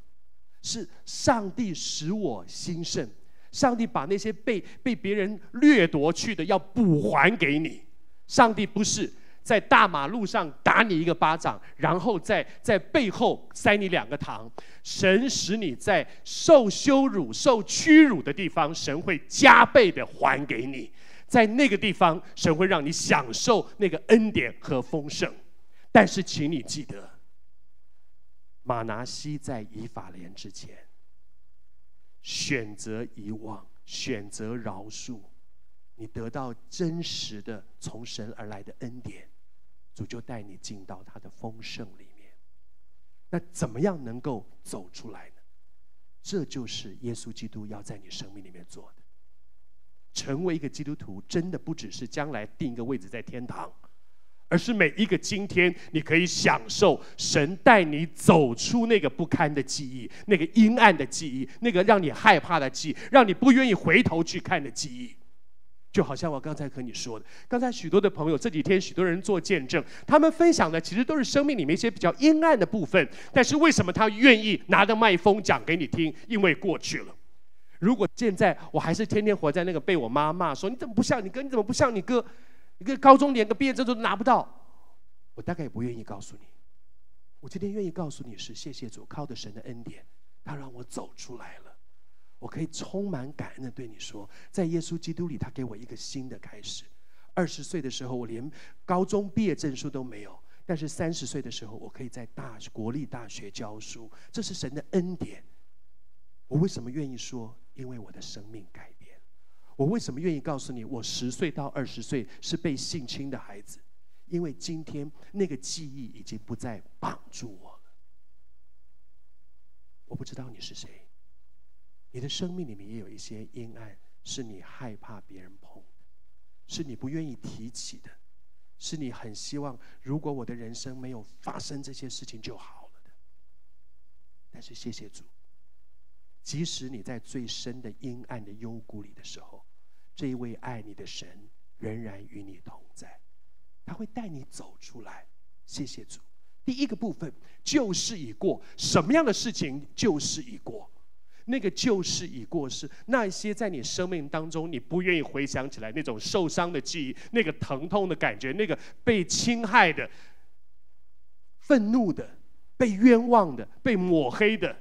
Speaker 1: 是上帝使我兴盛。上帝把那些被被别人掠夺去的要补还给你。上帝不是在大马路上打你一个巴掌，然后在在背后塞你两个糖。神使你在受羞辱、受屈辱的地方，神会加倍的还给你。在那个地方，神会让你享受那个恩典和丰盛。但是，请你记得，马拿西在以法莲之前。选择遗忘，选择饶恕，你得到真实的从神而来的恩典，主就带你进到他的丰盛里面。那怎么样能够走出来呢？这就是耶稣基督要在你生命里面做的。成为一个基督徒，真的不只是将来定一个位置在天堂。而是每一个今天，你可以享受神带你走出那个不堪的记忆，那个阴暗的记忆，那个让你害怕的记忆，让你不愿意回头去看的记忆。就好像我刚才和你说的，刚才许多的朋友这几天许多人做见证，他们分享的其实都是生命里面一些比较阴暗的部分。但是为什么他愿意拿着麦克风讲给你听？因为过去了。如果现在我还是天天活在那个被我妈骂说你怎么不像你哥，你怎么不像你哥？一个高中连个毕业证都拿不到，我大概也不愿意告诉你。我今天愿意告诉你是谢谢主，靠着神的恩典，他让我走出来了。我可以充满感恩的对你说，在耶稣基督里，他给我一个新的开始。二十岁的时候，我连高中毕业证书都没有，但是三十岁的时候，我可以在大国立大学教书，这是神的恩典。我为什么愿意说？因为我的生命改变。我为什么愿意告诉你，我十岁到二十岁是被性侵的孩子？因为今天那个记忆已经不再绑住我了。我不知道你是谁，你的生命里面也有一些阴暗，是你害怕别人碰，是你不愿意提起的，是你很希望如果我的人生没有发生这些事情就好了的。但是谢谢主，即使你在最深的阴暗的幽谷里的时候。这一位爱你的神仍然与你同在，他会带你走出来。谢谢主。第一个部分，旧事已过，什么样的事情旧事已过？那个旧事已过世那些在你生命当中你不愿意回想起来那种受伤的记忆，那个疼痛的感觉，那个被侵害的、愤怒的、被冤枉的、被抹黑的。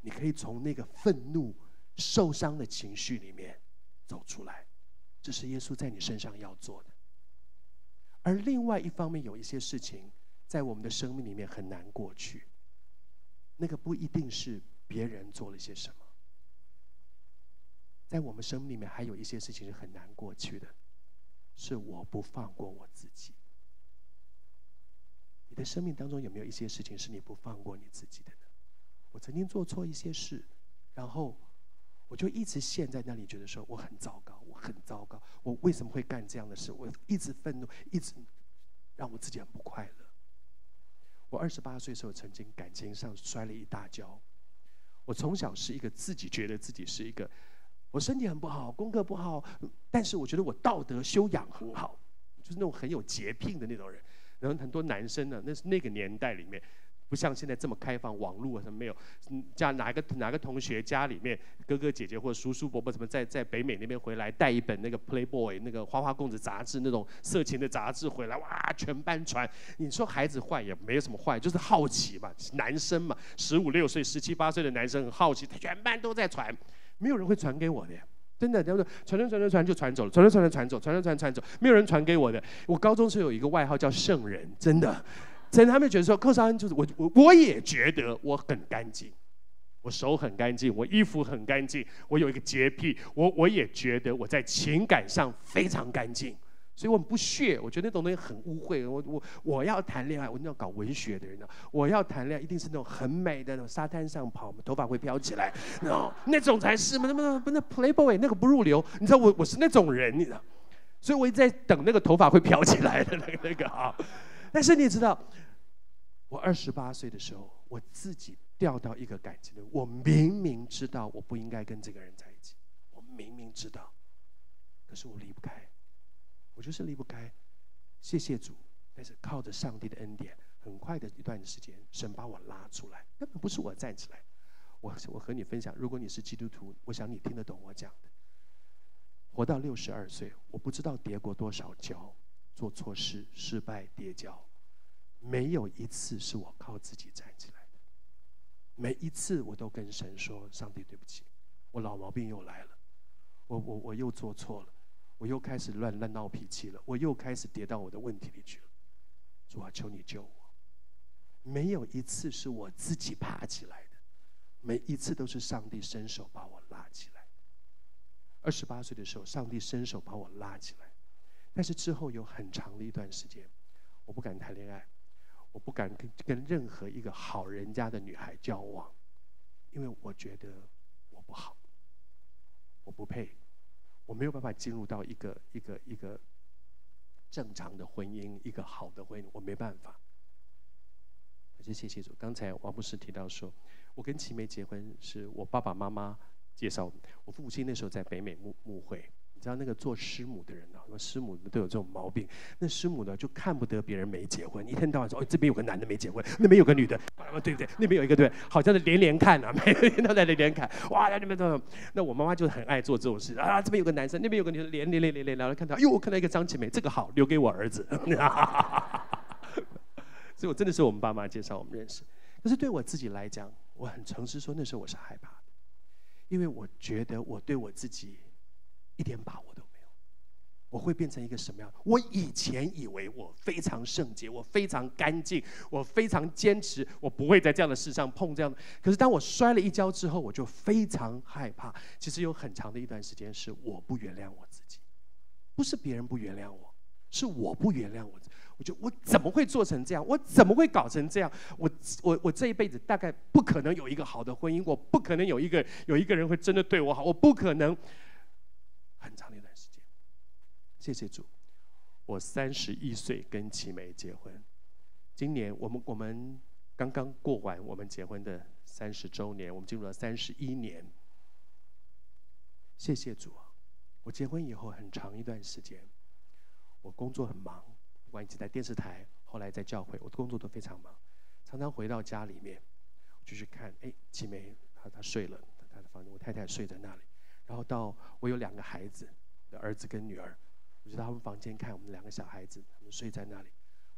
Speaker 1: 你可以从那个愤怒、受伤的情绪里面。走出来，这是耶稣在你身上要做的。而另外一方面，有一些事情在我们的生命里面很难过去。那个不一定是别人做了些什么，在我们生命里面还有一些事情是很难过去的，是我不放过我自己。你的生命当中有没有一些事情是你不放过你自己的呢？我曾经做错一些事，然后。我就一直陷在那里，觉得说我很糟糕，我很糟糕，我为什么会干这样的事？我一直愤怒，一直让我自己很不快乐。我二十八岁的时候，曾经感情上摔了一大跤。我从小是一个自己觉得自己是一个，我身体很不好，功课不好，但是我觉得我道德修养很好，就是那种很有洁癖的那种人。然后很多男生呢，那是那个年代里面。不像现在这么开放，网络啊什么没有。嗯，家哪个哪个同学家里面哥哥姐姐或叔叔伯伯什么在在北美那边回来带一本那个 Playboy 那个花花公子杂志那种色情的杂志回来，哇，全班传。你说孩子坏也没有什么坏，就是好奇嘛，男生嘛，十五六岁、十七八岁的男生很好奇，他全班都在传，没有人会传给我的呀。真的，叫做传传传传传就传走了，传传传传传走，传传传传走，没有人传给我的。我高中时候有一个外号叫圣人，真的。真的，他们觉得说，寇少恩就是我，我我也觉得我很干净，我手很干净，我衣服很干净，我有一个洁癖，我我也觉得我在情感上非常干净，所以我不屑，我觉得那种东西很污秽。我我我要谈恋爱，我要搞文学的人呢，我要谈恋爱一定是那种很美的，那种沙滩上跑，头发会飘起来，那那种才是嘛，那么不那 Playboy 那个不入流，你知道我我是那种人，你知道，所以我一直在等那个头发会飘起来的那个那个啊。但是你知道，我二十八岁的时候，我自己掉到一个感情的，我明明知道我不应该跟这个人在一起，我明明知道，可是我离不开，我就是离不开。谢谢主，但是靠着上帝的恩典，很快的一段时间，神把我拉出来，根本不是我站起来。我我和你分享，如果你是基督徒，我想你听得懂我讲的。活到六十二岁，我不知道跌过多少跤。做错事、失败、跌跤，没有一次是我靠自己站起来的。每一次我都跟神说：“上帝，对不起，我老毛病又来了，我我我又做错了，我又开始乱乱闹脾气了，我又开始跌到我的问题里去了。主啊，求你救我！没有一次是我自己爬起来的，每一次都是上帝伸手把我拉起来。二十八岁的时候，上帝伸手把我拉起来。”但是之后有很长的一段时间，我不敢谈恋爱，我不敢跟跟任何一个好人家的女孩交往，因为我觉得我不好，我不配，我没有办法进入到一个一个一个正常的婚姻，一个好的婚姻，我没办法。可是谢谢主，刚才王牧师提到说，我跟齐梅结婚是我爸爸妈妈介绍，我父亲那时候在北美牧牧会。你知道那个做师母的人呢？说师母都有这种毛病。那师母呢，就看不得别人没结婚，一天到晚说：“哦，这边有个男的没结婚，那边有个女的，对不对？那边有一个对，好像是连连看啊，每天都在连连看。哇，那边都……那我妈妈就很爱做这种事啊。这边有个男生，那边有个女的，连连连连连，然后看到，哟，我看到一个张启梅，这个好，留给我儿子。所以，我真的是我们爸妈介绍我们认识。可是对我自己来讲，我很诚实说，那时候我是害怕的，因为我觉得我对我自己。一点把握都没有，我会变成一个什么样？我以前以为我非常圣洁，我非常干净，我非常坚持，我不会在这样的事上碰这样的。可是当我摔了一跤之后，我就非常害怕。其实有很长的一段时间是我不原谅我自己，不是别人不原谅我，是我不原谅我。我就我怎么会做成这样？我怎么会搞成这样？我我我这一辈子大概不可能有一个好的婚姻，我不可能有一个有一个人会真的对我好，我不可能。谢谢主。我三十一岁跟齐梅结婚，今年我们我们刚刚过完我们结婚的三十周年，我们进入了三十一年。谢谢主！我结婚以后很长一段时间，我工作很忙，不管以前在电视台，后来在教会，我的工作都非常忙，常常回到家里面，就去看，哎，齐梅她她睡了，她的房间，我太太睡在那里。然后到我有两个孩子的儿子跟女儿，我就到他们房间看我们两个小孩子，他们睡在那里，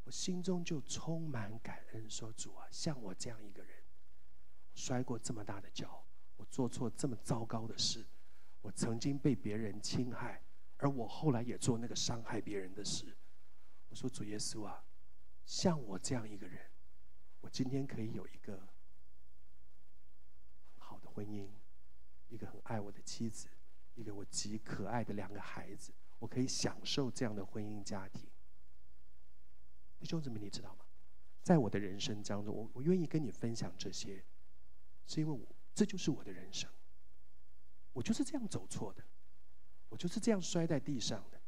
Speaker 1: 我心中就充满感恩，说主啊，像我这样一个人，摔过这么大的跤，我做错这么糟糕的事，我曾经被别人侵害，而我后来也做那个伤害别人的事，我说主耶稣啊，像我这样一个人，我今天可以有一个好的婚姻。一个很爱我的妻子，一个我极可爱的两个孩子，我可以享受这样的婚姻家庭。弟兄姊妹，你知道吗？在我的人生当中，我我愿意跟你分享这些，是因为我这就是我的人生。我就是这样走错的，我就是这样摔在地上的，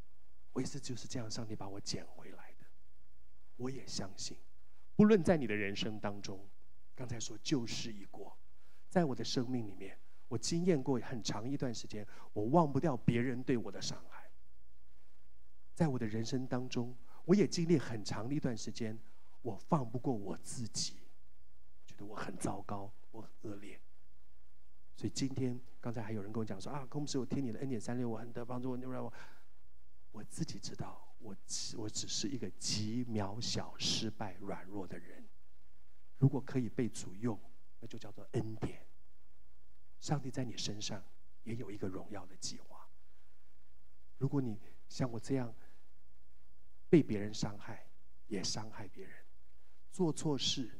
Speaker 1: 我也是就是这样，上帝把我捡回来的。我也相信，不论在你的人生当中，刚才说旧事已过，在我的生命里面。我经验过很长一段时间，我忘不掉别人对我的伤害。在我的人生当中，我也经历很长的一段时间，我放不过我自己。觉得我很糟糕，我很恶劣。所以今天刚才还有人跟我讲说啊，公司我听你的恩典三六，我很得帮助我，你让我我自己知道，我只我只是一个极渺小、失败、软弱的人。如果可以被主用，那就叫做恩典。上帝在你身上也有一个荣耀的计划。如果你像我这样被别人伤害，也伤害别人，做错事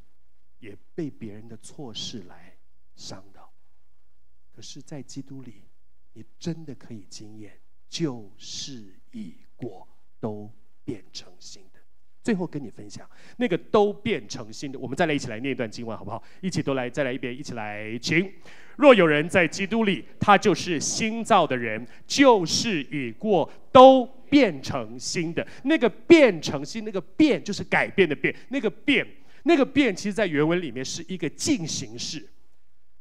Speaker 1: 也被别人的错事来伤到，可是，在基督里，你真的可以经验旧事已过，都变成新的。最后跟你分享，那个都变成新的。我们再来一起来念一段经文，好不好？一起都来，再来一遍，一起来，请。若有人在基督里，他就是新造的人，旧事已过，都变成新的。那个变成新，那个变就是改变的变，那个变，那个变，其实在原文里面是一个进行式。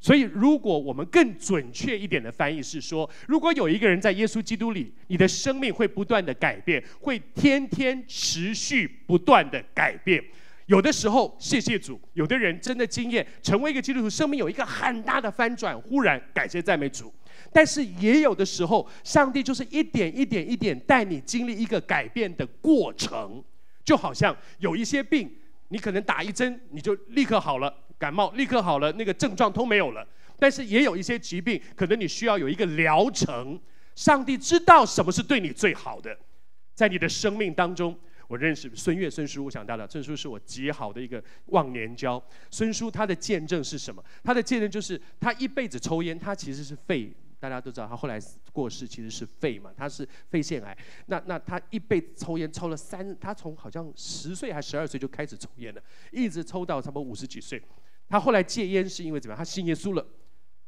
Speaker 1: 所以，如果我们更准确一点的翻译是说，如果有一个人在耶稣基督里，你的生命会不断的改变，会天天持续不断的改变。有的时候，谢谢主，有的人真的经验成为一个基督徒，生命有一个很大的翻转，忽然感谢赞美主。但是也有的时候，上帝就是一点一点一点带你经历一个改变的过程，就好像有一些病，你可能打一针你就立刻好了。感冒立刻好了，那个症状都没有了。但是也有一些疾病，可能你需要有一个疗程。上帝知道什么是对你最好的，在你的生命当中，我认识孙悦孙叔，我想到了，孙叔是我极好的一个忘年交。孙叔他的见证是什么？他的见证就是他一辈子抽烟，他其实是肺。大家都知道，他后来过世其实是肺嘛，他是肺腺癌。那那他一辈子抽烟抽了三，他从好像十岁还十二岁就开始抽烟了，一直抽到差不多五十几岁。他后来戒烟是因为怎么样？他信耶稣了，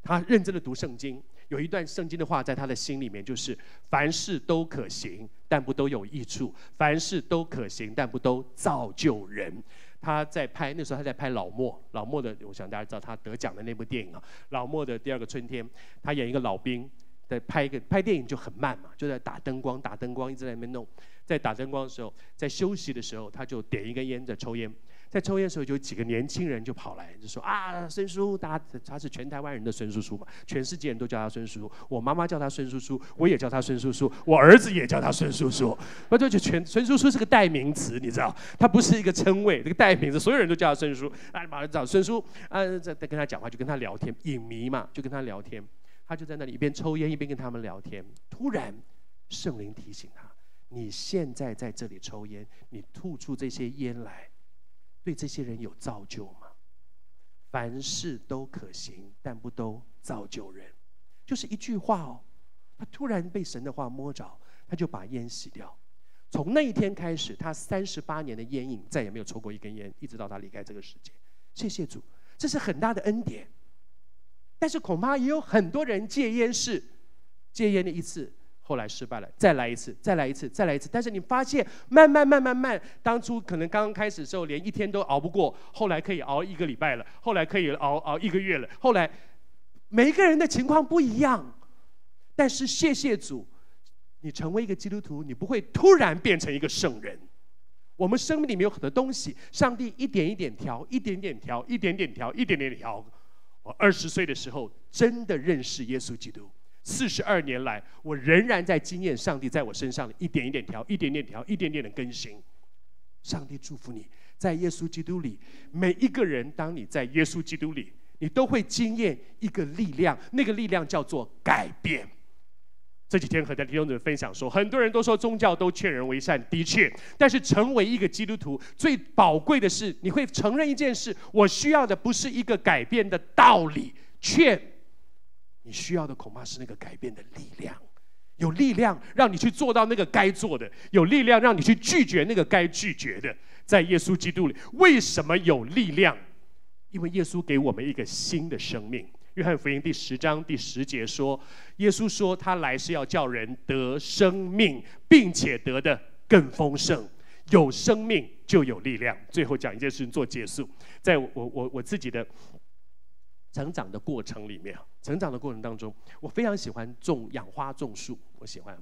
Speaker 1: 他认真的读圣经。有一段圣经的话在他的心里面，就是凡事都可行，但不都有益处；凡事都可行，但不都造就人。他在拍那时候，他在拍老莫，老莫的，我想大家知道他得奖的那部电影啊，老莫的第二个春天，他演一个老兵，在拍一个拍电影就很慢嘛，就在打灯光，打灯光一直在那边弄，在打灯光的时候，在休息的时候，他就点一根烟在抽烟。在抽烟的时候，就有几个年轻人就跑来，就说：“啊，孙叔，大家他是全台湾人的孙叔叔嘛，全世界人都叫他孙叔叔。我妈妈叫他孙叔叔，我也叫他孙叔叔，我儿子也叫他孙叔叔。那就就全孙叔叔是个代名词，你知道，他不是一个称谓，这个代名词，所有人都叫他孙叔。啊，马上找孙叔，啊，在在跟他讲话，就跟他聊天，影迷嘛，就跟他聊天。他就在那里一边抽烟一边跟他们聊天。突然，圣灵提醒他：你现在在这里抽烟，你吐出这些烟来。”对这些人有造就吗？凡事都可行，但不都造就人。就是一句话哦，他突然被神的话摸着，他就把烟洗掉。从那一天开始，他三十八年的烟瘾再也没有抽过一根烟，一直到他离开这个世界。谢谢主，这是很大的恩典。但是恐怕也有很多人戒烟是戒烟的一次。后来失败了，再来一次，再来一次，再来一次。但是你发现，慢慢慢慢慢，当初可能刚刚开始的时候，连一天都熬不过，后来可以熬一个礼拜了，后来可以熬熬一个月了。后来，每一个人的情况不一样。但是谢谢主，你成为一个基督徒，你不会突然变成一个圣人。我们生命里面有很多东西，上帝一点一点调，一点点调，一点点调，一点点调。我二十岁的时候，真的认识耶稣基督。四十二年来，我仍然在经验上帝在我身上一点一点调，一点点调，一点点的更新。上帝祝福你，在耶稣基督里，每一个人，当你在耶稣基督里，你都会经验一个力量，那个力量叫做改变。这几天和弟兄们分享说，很多人都说宗教都劝人为善，的确，但是成为一个基督徒最宝贵的是，你会承认一件事：我需要的不是一个改变的道理，劝。你需要的恐怕是那个改变的力量，有力量让你去做到那个该做的，有力量让你去拒绝那个该拒绝的。在耶稣基督里，为什么有力量？因为耶稣给我们一个新的生命。约翰福音第十章第十节说：“耶稣说他来是要叫人得生命，并且得的更丰盛。有生命就有力量。”最后讲一件事情做结束，在我我我自己的。成长的过程里面，成长的过程当中，我非常喜欢种养花种树。我喜欢，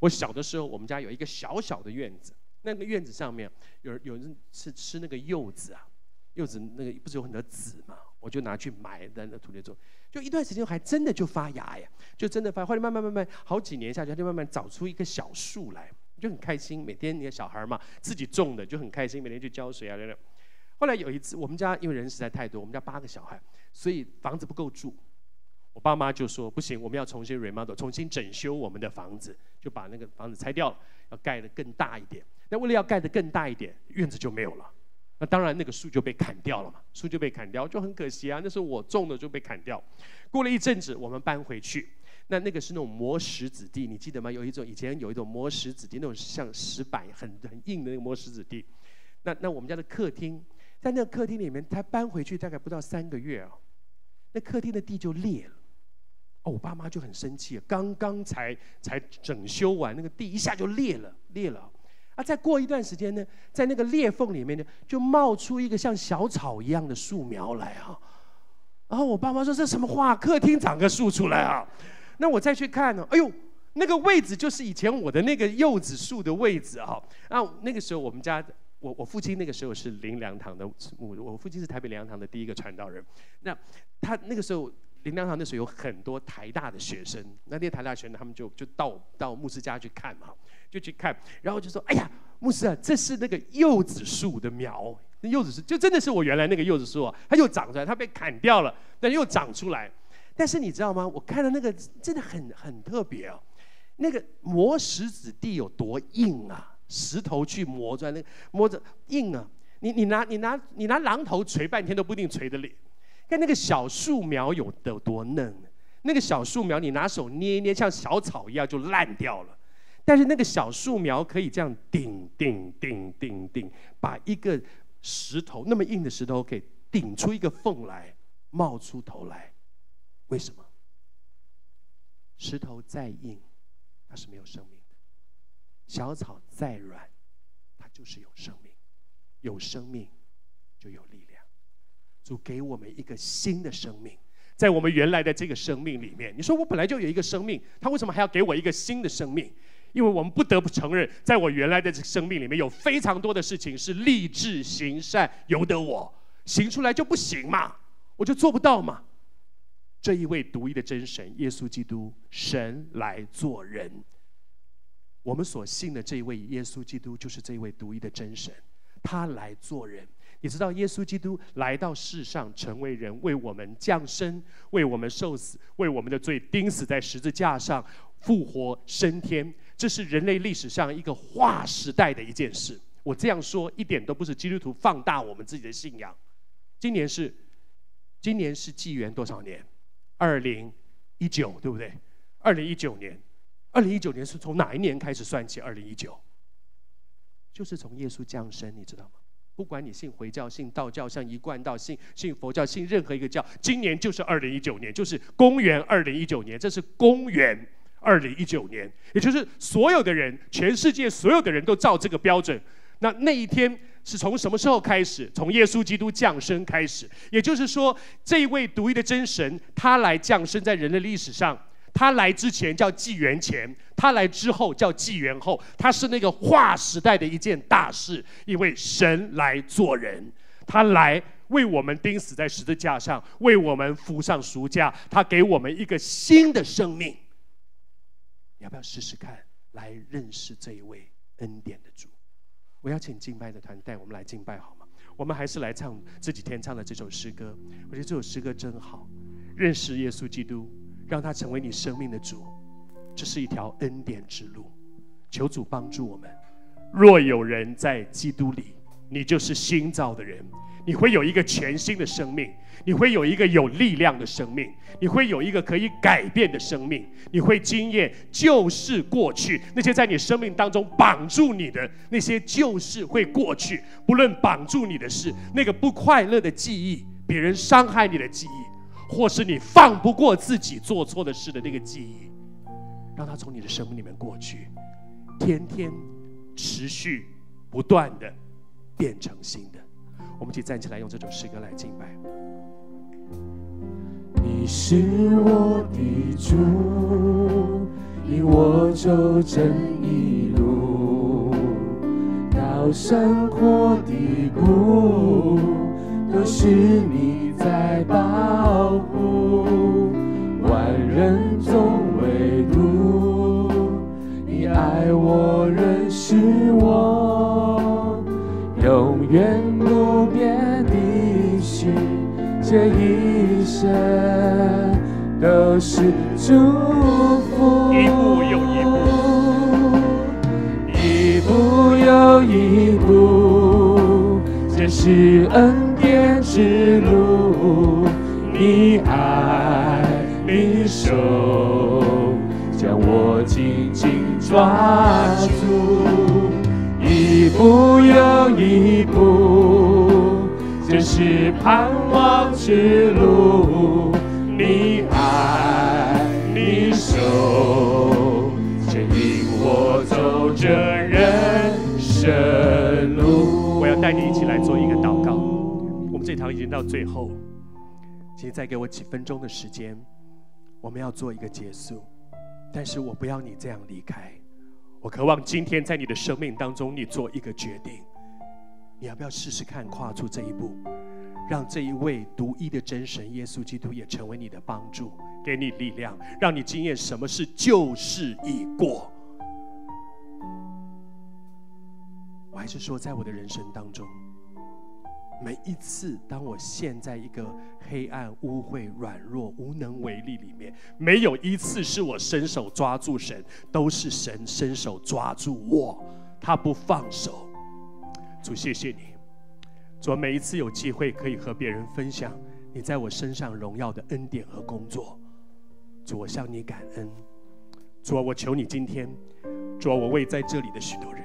Speaker 1: 我小的时候，我们家有一个小小的院子，那个院子上面有有人是吃那个柚子啊，柚子那个不是有很多籽嘛，我就拿去埋在那土里种，就一段时间还真的就发芽呀，就真的发，后来慢慢慢慢好几年下去，它就慢慢长出一个小树来，就很开心。每天你的小孩嘛，自己种的就很开心，每天去浇水啊，等等。后来有一次，我们家因为人实在太多，我们家八个小孩，所以房子不够住。我爸妈就说不行，我们要重新 remodel，重新整修我们的房子，就把那个房子拆掉了，要盖得更大一点。那为了要盖得更大一点，院子就没有了。那当然那个树就被砍掉了嘛，树就被砍掉，就很可惜啊。那时候我种的就被砍掉。过了一阵子，我们搬回去，那那个是那种磨石子地，你记得吗？有一种以前有一种磨石子地，那种像石板很很硬的那个磨石子地。那那我们家的客厅。在那个客厅里面，他搬回去大概不到三个月啊，那客厅的地就裂了。哦，我爸妈就很生气，刚刚才才整修完，那个地一下就裂了，裂了。啊，再过一段时间呢，在那个裂缝里面呢，就冒出一个像小草一样的树苗来啊。然后我爸妈说：“这什么话？客厅长个树出来啊？”那我再去看呢，哎呦，那个位置就是以前我的那个柚子树的位置啊。啊，那个时候我们家。我我父亲那个时候是林良堂的牧，我父亲是台北林良堂的第一个传道人。那他那个时候林良堂那时候有很多台大的学生，那那些台大学生他们就就到到牧师家去看嘛，就去看，然后就说：“哎呀，牧师啊，这是那个柚子树的苗，那柚子树就真的是我原来那个柚子树啊，它又长出来，它被砍掉了，但又长出来。但是你知道吗？我看到那个真的很很特别哦，那个磨石子地有多硬啊！”石头去磨出来，那个磨着硬啊！你你拿你拿你拿榔头锤半天都不一定锤得裂。看那个小树苗有的多嫩，那个小树苗你拿手捏一捏，像小草一样就烂掉了。但是那个小树苗可以这样顶顶顶顶顶，把一个石头那么硬的石头给顶出一个缝来，冒出头来。为什么？石头再硬，它是没有生命。小草再软，它就是有生命，有生命就有力量。主给我们一个新的生命，在我们原来的这个生命里面，你说我本来就有一个生命，他为什么还要给我一个新的生命？因为我们不得不承认，在我原来的这生命里面有非常多的事情是立志行善由得我行出来就不行嘛，我就做不到嘛。这一位独一的真神耶稣基督，神来做人。我们所信的这一位耶稣基督，就是这一位独一的真神，他来做人。你知道，耶稣基督来到世上成为人，为我们降生，为我们受死，为我们的罪钉死在十字架上，复活升天。这是人类历史上一个划时代的一件事。我这样说一点都不是基督徒放大我们自己的信仰。今年是，今年是纪元多少年？二零一九，对不对？二零一九年。二零一九年是从哪一年开始算起？二零一九，就是从耶稣降生，你知道吗？不管你信回教、信道教、像一贯道、信信佛教、信任何一个教，今年就是二零一九年，就是公元二零一九年，这是公元二零一九年，也就是所有的人，全世界所有的人都照这个标准。那那一天是从什么时候开始？从耶稣基督降生开始，也就是说，这一位独一的真神，他来降生在人类历史上。他来之前叫纪元前，他来之后叫纪元后。他是那个划时代的一件大事，因为神来做人，他来为我们钉死在十字架上，为我们扶上赎价，他给我们一个新的生命。你要不要试试看，来认识这一位恩典的主？我邀请敬拜的团带我们来敬拜好吗？我们还是来唱这几天唱的这首诗歌。我觉得这首诗歌真好，认识耶稣基督。让他成为你生命的主，这是一条恩典之路。求主帮助我们。若有人在基督里，你就是新造的人，你会有一个全新的生命，你会有一个有力量的生命，你会有一个可以改变的生命，你会经验旧事过去，那些在你生命当中绑住你的那些旧事会过去。不论绑住你的事那个不快乐的记忆，别人伤害你的记忆。或是你放不过自己做错的事的那个记忆，让它从你的生命里面过去，天天持续不断的变成新的。我们一起站起来，用这首诗歌来敬拜。
Speaker 2: 你是我的主，引我走正义路，到山阔的谷。都是你在保护，万人中唯独你爱我，认识我，永远不变的心，这一生都是祝福。
Speaker 3: 一步又一步，
Speaker 2: 一步又一步，这是恩典之路。抓住。一步又一步，这是盼望之路。你爱，你手牵引我走这人生路。
Speaker 1: 我要带你一起来做一个祷告。我们这堂已经到最后，请再给我几分钟的时间，我们要做一个结束。但是我不要你这样离开，我渴望今天在你的生命当中，你做一个决定，你要不要试试看跨出这一步，让这一位独一的真神耶稣基督也成为你的帮助，给你力量，让你经验什么是旧事已过。我还是说，在我的人生当中，每一次当我陷在一个黑暗、污秽、软弱、无能为力里面，没有一次是我伸手抓住神，都是神伸手抓住我，他不放手。主，谢谢你。主，每一次有机会可以和别人分享你在我身上荣耀的恩典和工作，主，我向你感恩。主，我求你今天，主，我为在这里的许多人，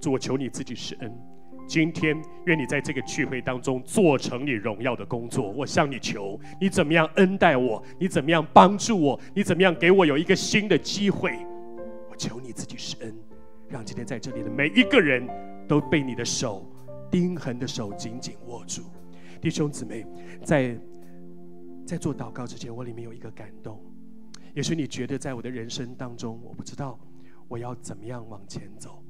Speaker 1: 主，我求你自己施恩。今天，愿你在这个聚会当中做成你荣耀的工作。我向你求，你怎么样恩待我？你怎么样帮助我？你怎么样给我有一个新的机会？我求你自己施恩，让今天在这里的每一个人都被你的手钉痕的手紧紧握住。弟兄姊妹，在在做祷告之前，我里面有一个感动。也许你觉得在我的人生当中，我不知道我要怎么样往前走。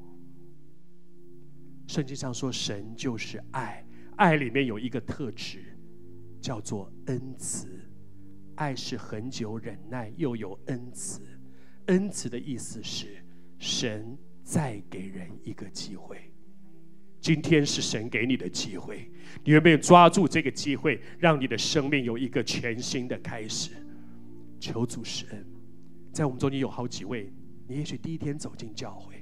Speaker 1: 圣经上说，神就是爱，爱里面有一个特质，叫做恩慈。爱是恒久忍耐，又有恩慈。恩慈的意思是，神再给人一个机会。今天是神给你的机会，你有没有抓住这个机会，让你的生命有一个全新的开始？求主施恩，在我们中间有好几位，你也许第一天走进教会，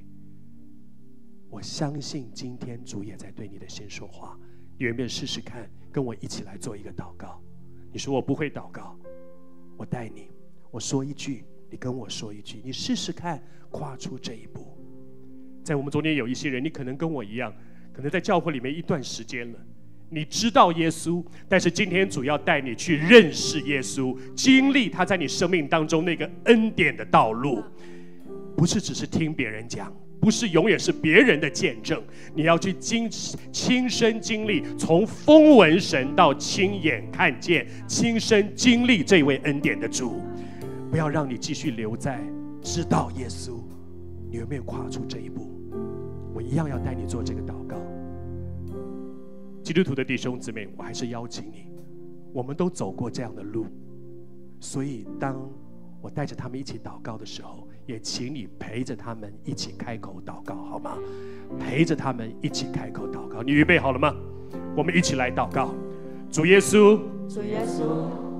Speaker 1: 我相信今天主也在对你的心说话。你愿不愿意试试看，跟我一起来做一个祷告？你说我不会祷告，我带你，我说一句，你跟我说一句，你试试看，跨出这一步。在我们中间有一些人，你可能跟我一样，可能在教会里面一段时间了。你知道耶稣，但是今天主要带你去认识耶稣，经历他在你生命当中那个恩典的道路，不是只是听别人讲，不是永远是别人的见证，你要去经亲身经历，从风闻神到亲眼看见，亲身经历这位恩典的主，不要让你继续留在知道耶稣，你有没有跨出这一步？我一样要带你做这个祷告。基督徒的弟兄姊妹，我还是邀请你，我们都走过这样的路，所以当我带着他们一起祷告的时候，也请你陪着他们一起开口祷告，好吗？陪着他们一起开口祷告，你预备好了吗？我们一起来祷告。主耶稣，
Speaker 4: 主耶稣，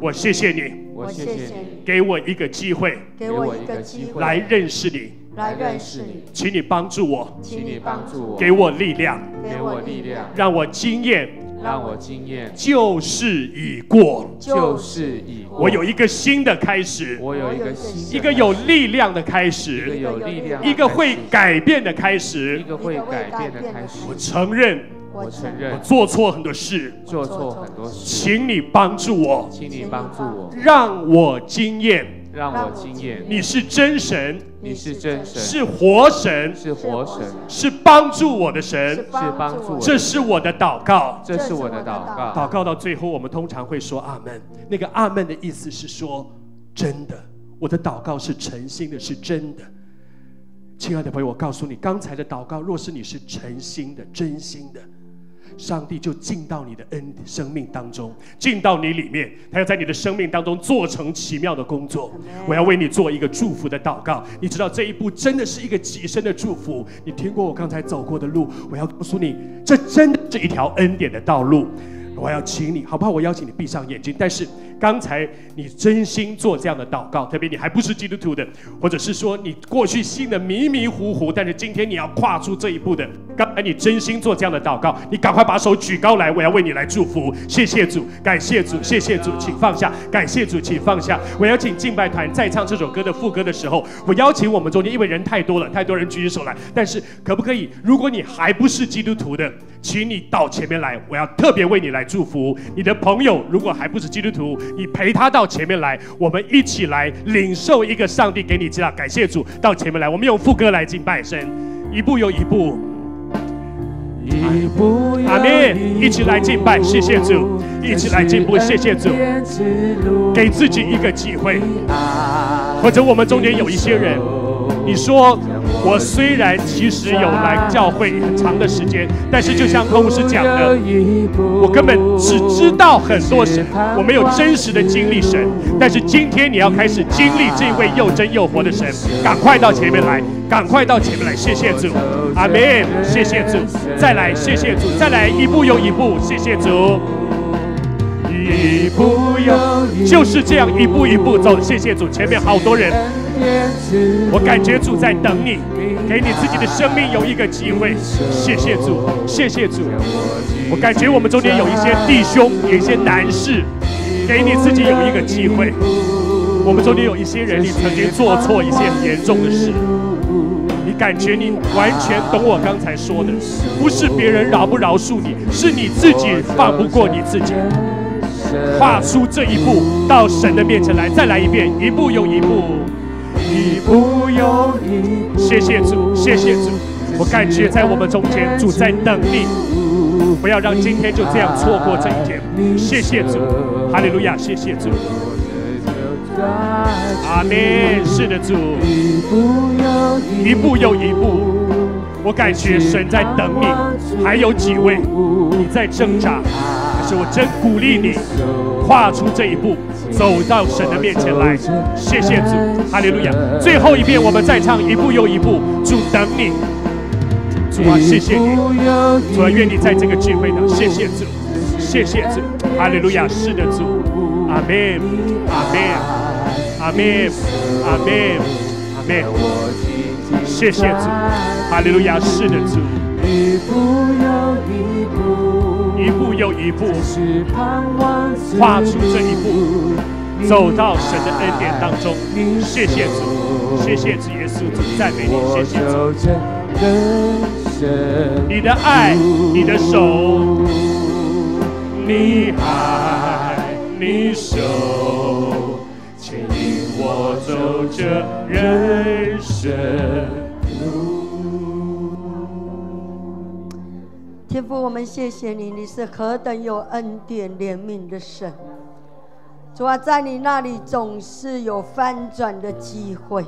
Speaker 1: 我谢谢你，
Speaker 2: 我谢谢你
Speaker 1: 给我一个机会
Speaker 4: 给我一个机会
Speaker 1: 来认识你，
Speaker 4: 来认识你，
Speaker 1: 请你帮助我，
Speaker 2: 请你帮助我，
Speaker 1: 给我力量，
Speaker 2: 给我力量，
Speaker 1: 让我经验
Speaker 2: 让我惊艳
Speaker 1: 旧事已过，
Speaker 2: 旧事已过，
Speaker 1: 我有一个新的开始，
Speaker 2: 我有一个新
Speaker 1: 一个有力量的开始。
Speaker 2: 一个
Speaker 1: 始，
Speaker 2: 有力量
Speaker 1: 一个会改变的开始。一。
Speaker 2: 个会改变的开始。
Speaker 1: 我承认。
Speaker 2: 我承认。
Speaker 1: 我做错很多事，
Speaker 2: 做错很多事，
Speaker 1: 请你帮助我，
Speaker 2: 请你帮助我，
Speaker 1: 让我经验
Speaker 2: 让我惊艳
Speaker 1: 你是真神，
Speaker 2: 你是真神，
Speaker 1: 是活神，
Speaker 2: 是活神，
Speaker 1: 是帮助我的神
Speaker 4: 是。
Speaker 2: 帮助我
Speaker 1: 这是我的祷告。
Speaker 2: 这是我的祷告。
Speaker 1: 祷告到最后，我们通常会说阿门。那个阿门的意思是说，真的，我的祷告是诚心的，是真的。亲爱的朋友，我告诉你，刚才的祷告，若是你是诚心的、真心的，上帝就进到你的恩生命当中，进到你里面，他要在你的生命当中做成奇妙的工作。我要为你做一个祝福的祷告。你知道这一步真的是一个极深的祝福。你听过我刚才走过的路，我要告诉你，这真的是一条恩典的道路。我要请你，好不好？我邀请你闭上眼睛。但是刚才你真心做这样的祷告，特别你还不是基督徒的，或者是说你过去信的迷迷糊糊，但是今天你要跨出这一步的，刚才你真心做这样的祷告，你赶快把手举高来，我要为你来祝福。谢谢主，感谢主，谢谢主，请放下。感谢主，请放下。我邀请敬拜团在唱这首歌的副歌的时候，我邀请我们中间，因为人太多了，太多人举起手来。但是可不可以？如果你还不是基督徒的，请你到前面来，我要特别为你来祝福。你的朋友如果还不是基督徒，你陪他到前面来，我们一起来领受一个上帝给你知道。感谢主，到前面来，我们用副歌来敬拜神，一步又一步。
Speaker 2: 一步
Speaker 1: 阿弥！一起来敬拜，谢谢主，一起来进步，谢谢主，给自己一个机会。或者我们中间有一些人，你说我虽然其实有来教会很长的时间，但是就像科牧师讲的，我根本只知道很多神，我没有真实的经历神。但是今天你要开始经历这位又真又活的神，赶快到前面来，赶快到前面来，谢谢主，阿门，谢谢主，再来，谢谢主，再来一步又一步，谢谢主。一步又就是这样一步一步走，谢谢主，前面好多人，我感觉主在等你，给你自己的生命有一个机会，谢谢主，谢谢主，我感觉我们中间有一些弟兄，有一些男士，给你自己有一个机会，我们中间有一些人，你曾经做错一些很严重的事，你感觉你完全懂我刚才说的，不是别人饶不饶恕你，是你自己放不过你自己。跨出这一步，到神的面前来，再来一遍，一步又一步，一步又一步。谢谢主，谢谢主，我感觉在我们中间，主在等你，不要让今天就这样错过这一天。谢谢主，哈利路亚，谢谢主，阿门。是的，主，一步又一步，我感觉神在等你，还有几位你在挣扎。可是我真鼓励你跨出这一步，走到神的面前来。谢谢主，哈利路亚！最后一遍，我们再唱一步又一步。主等你，主啊，谢谢你，主啊，愿你在这个聚会的。谢谢主，谢谢主，哈利路亚！是的，主，阿门，阿门，阿门，阿门，阿门。谢谢主，哈利路亚！是的，主。一步又一步。跨出这一步，走到神的恩典当中。谢谢主，谢谢主耶稣，主赞美你，谢谢主。你的爱，你的手，你爱，你手，牵引我走这人生。
Speaker 4: 天父，我们谢谢你，你是何等有恩典怜悯的神。主啊，在你那里总是有翻转的机会。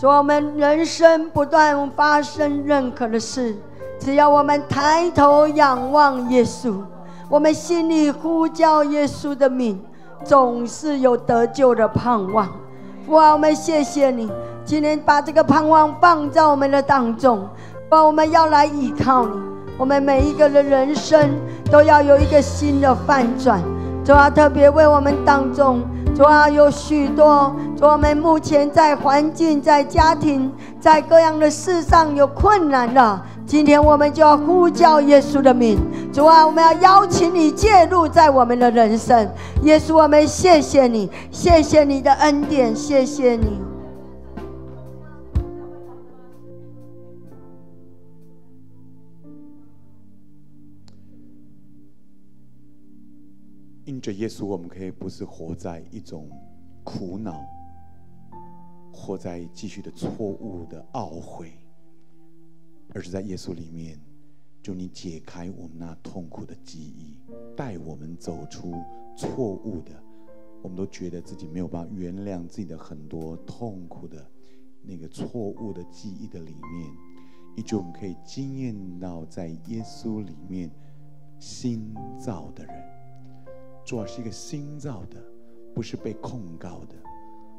Speaker 4: 主啊，我们人生不断发生任何的事，只要我们抬头仰望耶稣，我们心里呼叫耶稣的名，总是有得救的盼望。父啊，我们谢谢你，今天把这个盼望放在我们的当中，把我们要来依靠你。我们每一个人人生都要有一个新的翻转，主啊，特别为我们当中，主啊，有许多，主我们目前在环境、在家庭、在各样的事上有困难了。今天我们就要呼叫耶稣的名，主啊，我们要邀请你介入在我们的人生。耶稣，我们谢谢你，谢谢你的恩典，谢谢你。
Speaker 5: 着耶稣，我们可以不是活在一种苦恼，活在继续的错误的懊悔，而是在耶稣里面，就你解开我们那痛苦的记忆，带我们走出错误的，我们都觉得自己没有办法原谅自己的很多痛苦的那个错误的记忆的里面，以及我们可以经验到在耶稣里面新造的人。主要，是一个新造的，不是被控告的，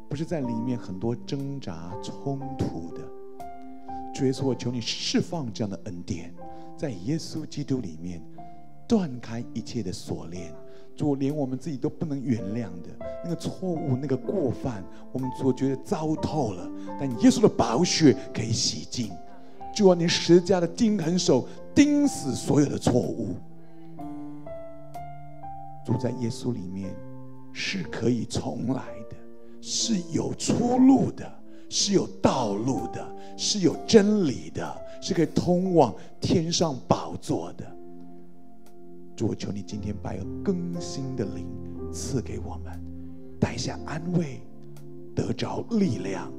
Speaker 5: 不是在里面很多挣扎冲突的。主耶稣，我求你释放这样的恩典，在耶稣基督里面断开一切的锁链。主，连我们自己都不能原谅的那个错误、那个过犯，我们所觉得糟透了，但耶稣的宝血可以洗净。主啊，你十字架的钉痕手钉死所有的错误。住在耶稣里面是可以重来的，是有出路的，是有道路的，是有真理的，是可以通往天上宝座的。主，我求你今天把一个更新的灵赐给我们，带下安慰，得着力量，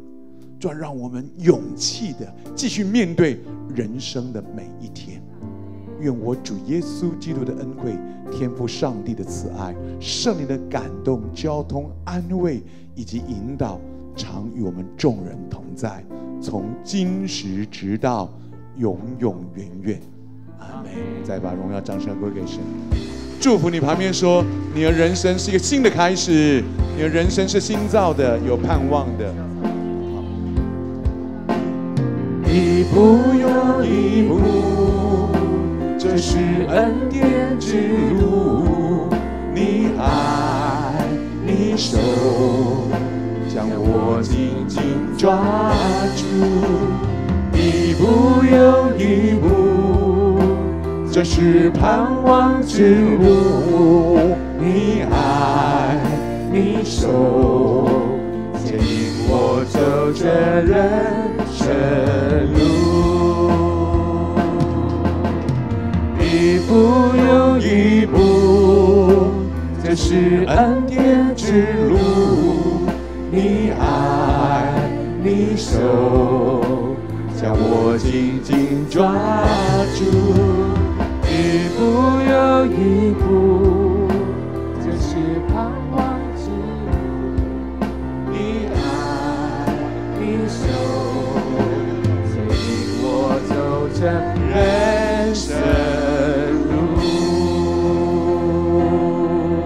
Speaker 5: 主，让我们勇气的继续面对人生的每一天。愿我主耶稣基督的恩惠、天赋上帝的慈爱、圣灵的感动、交通、安慰以及引导，常与我们众人同在，从今时直到永永远远。阿门。再把荣耀掌声归给神，祝福你旁边说，你的人生是一个新的开始，你的人生是新造的，有盼望的。
Speaker 2: 一步又一步，这是恩典之路。你爱，你手，将我紧紧抓住。一步又一步，这是盼望之路。你爱，你手，牵引我走这人生路。一步又一步，这是恩典之路。你爱，你手，将我紧紧抓住。一步又一步，这是盼望之路。你爱，你手，牵引我走这人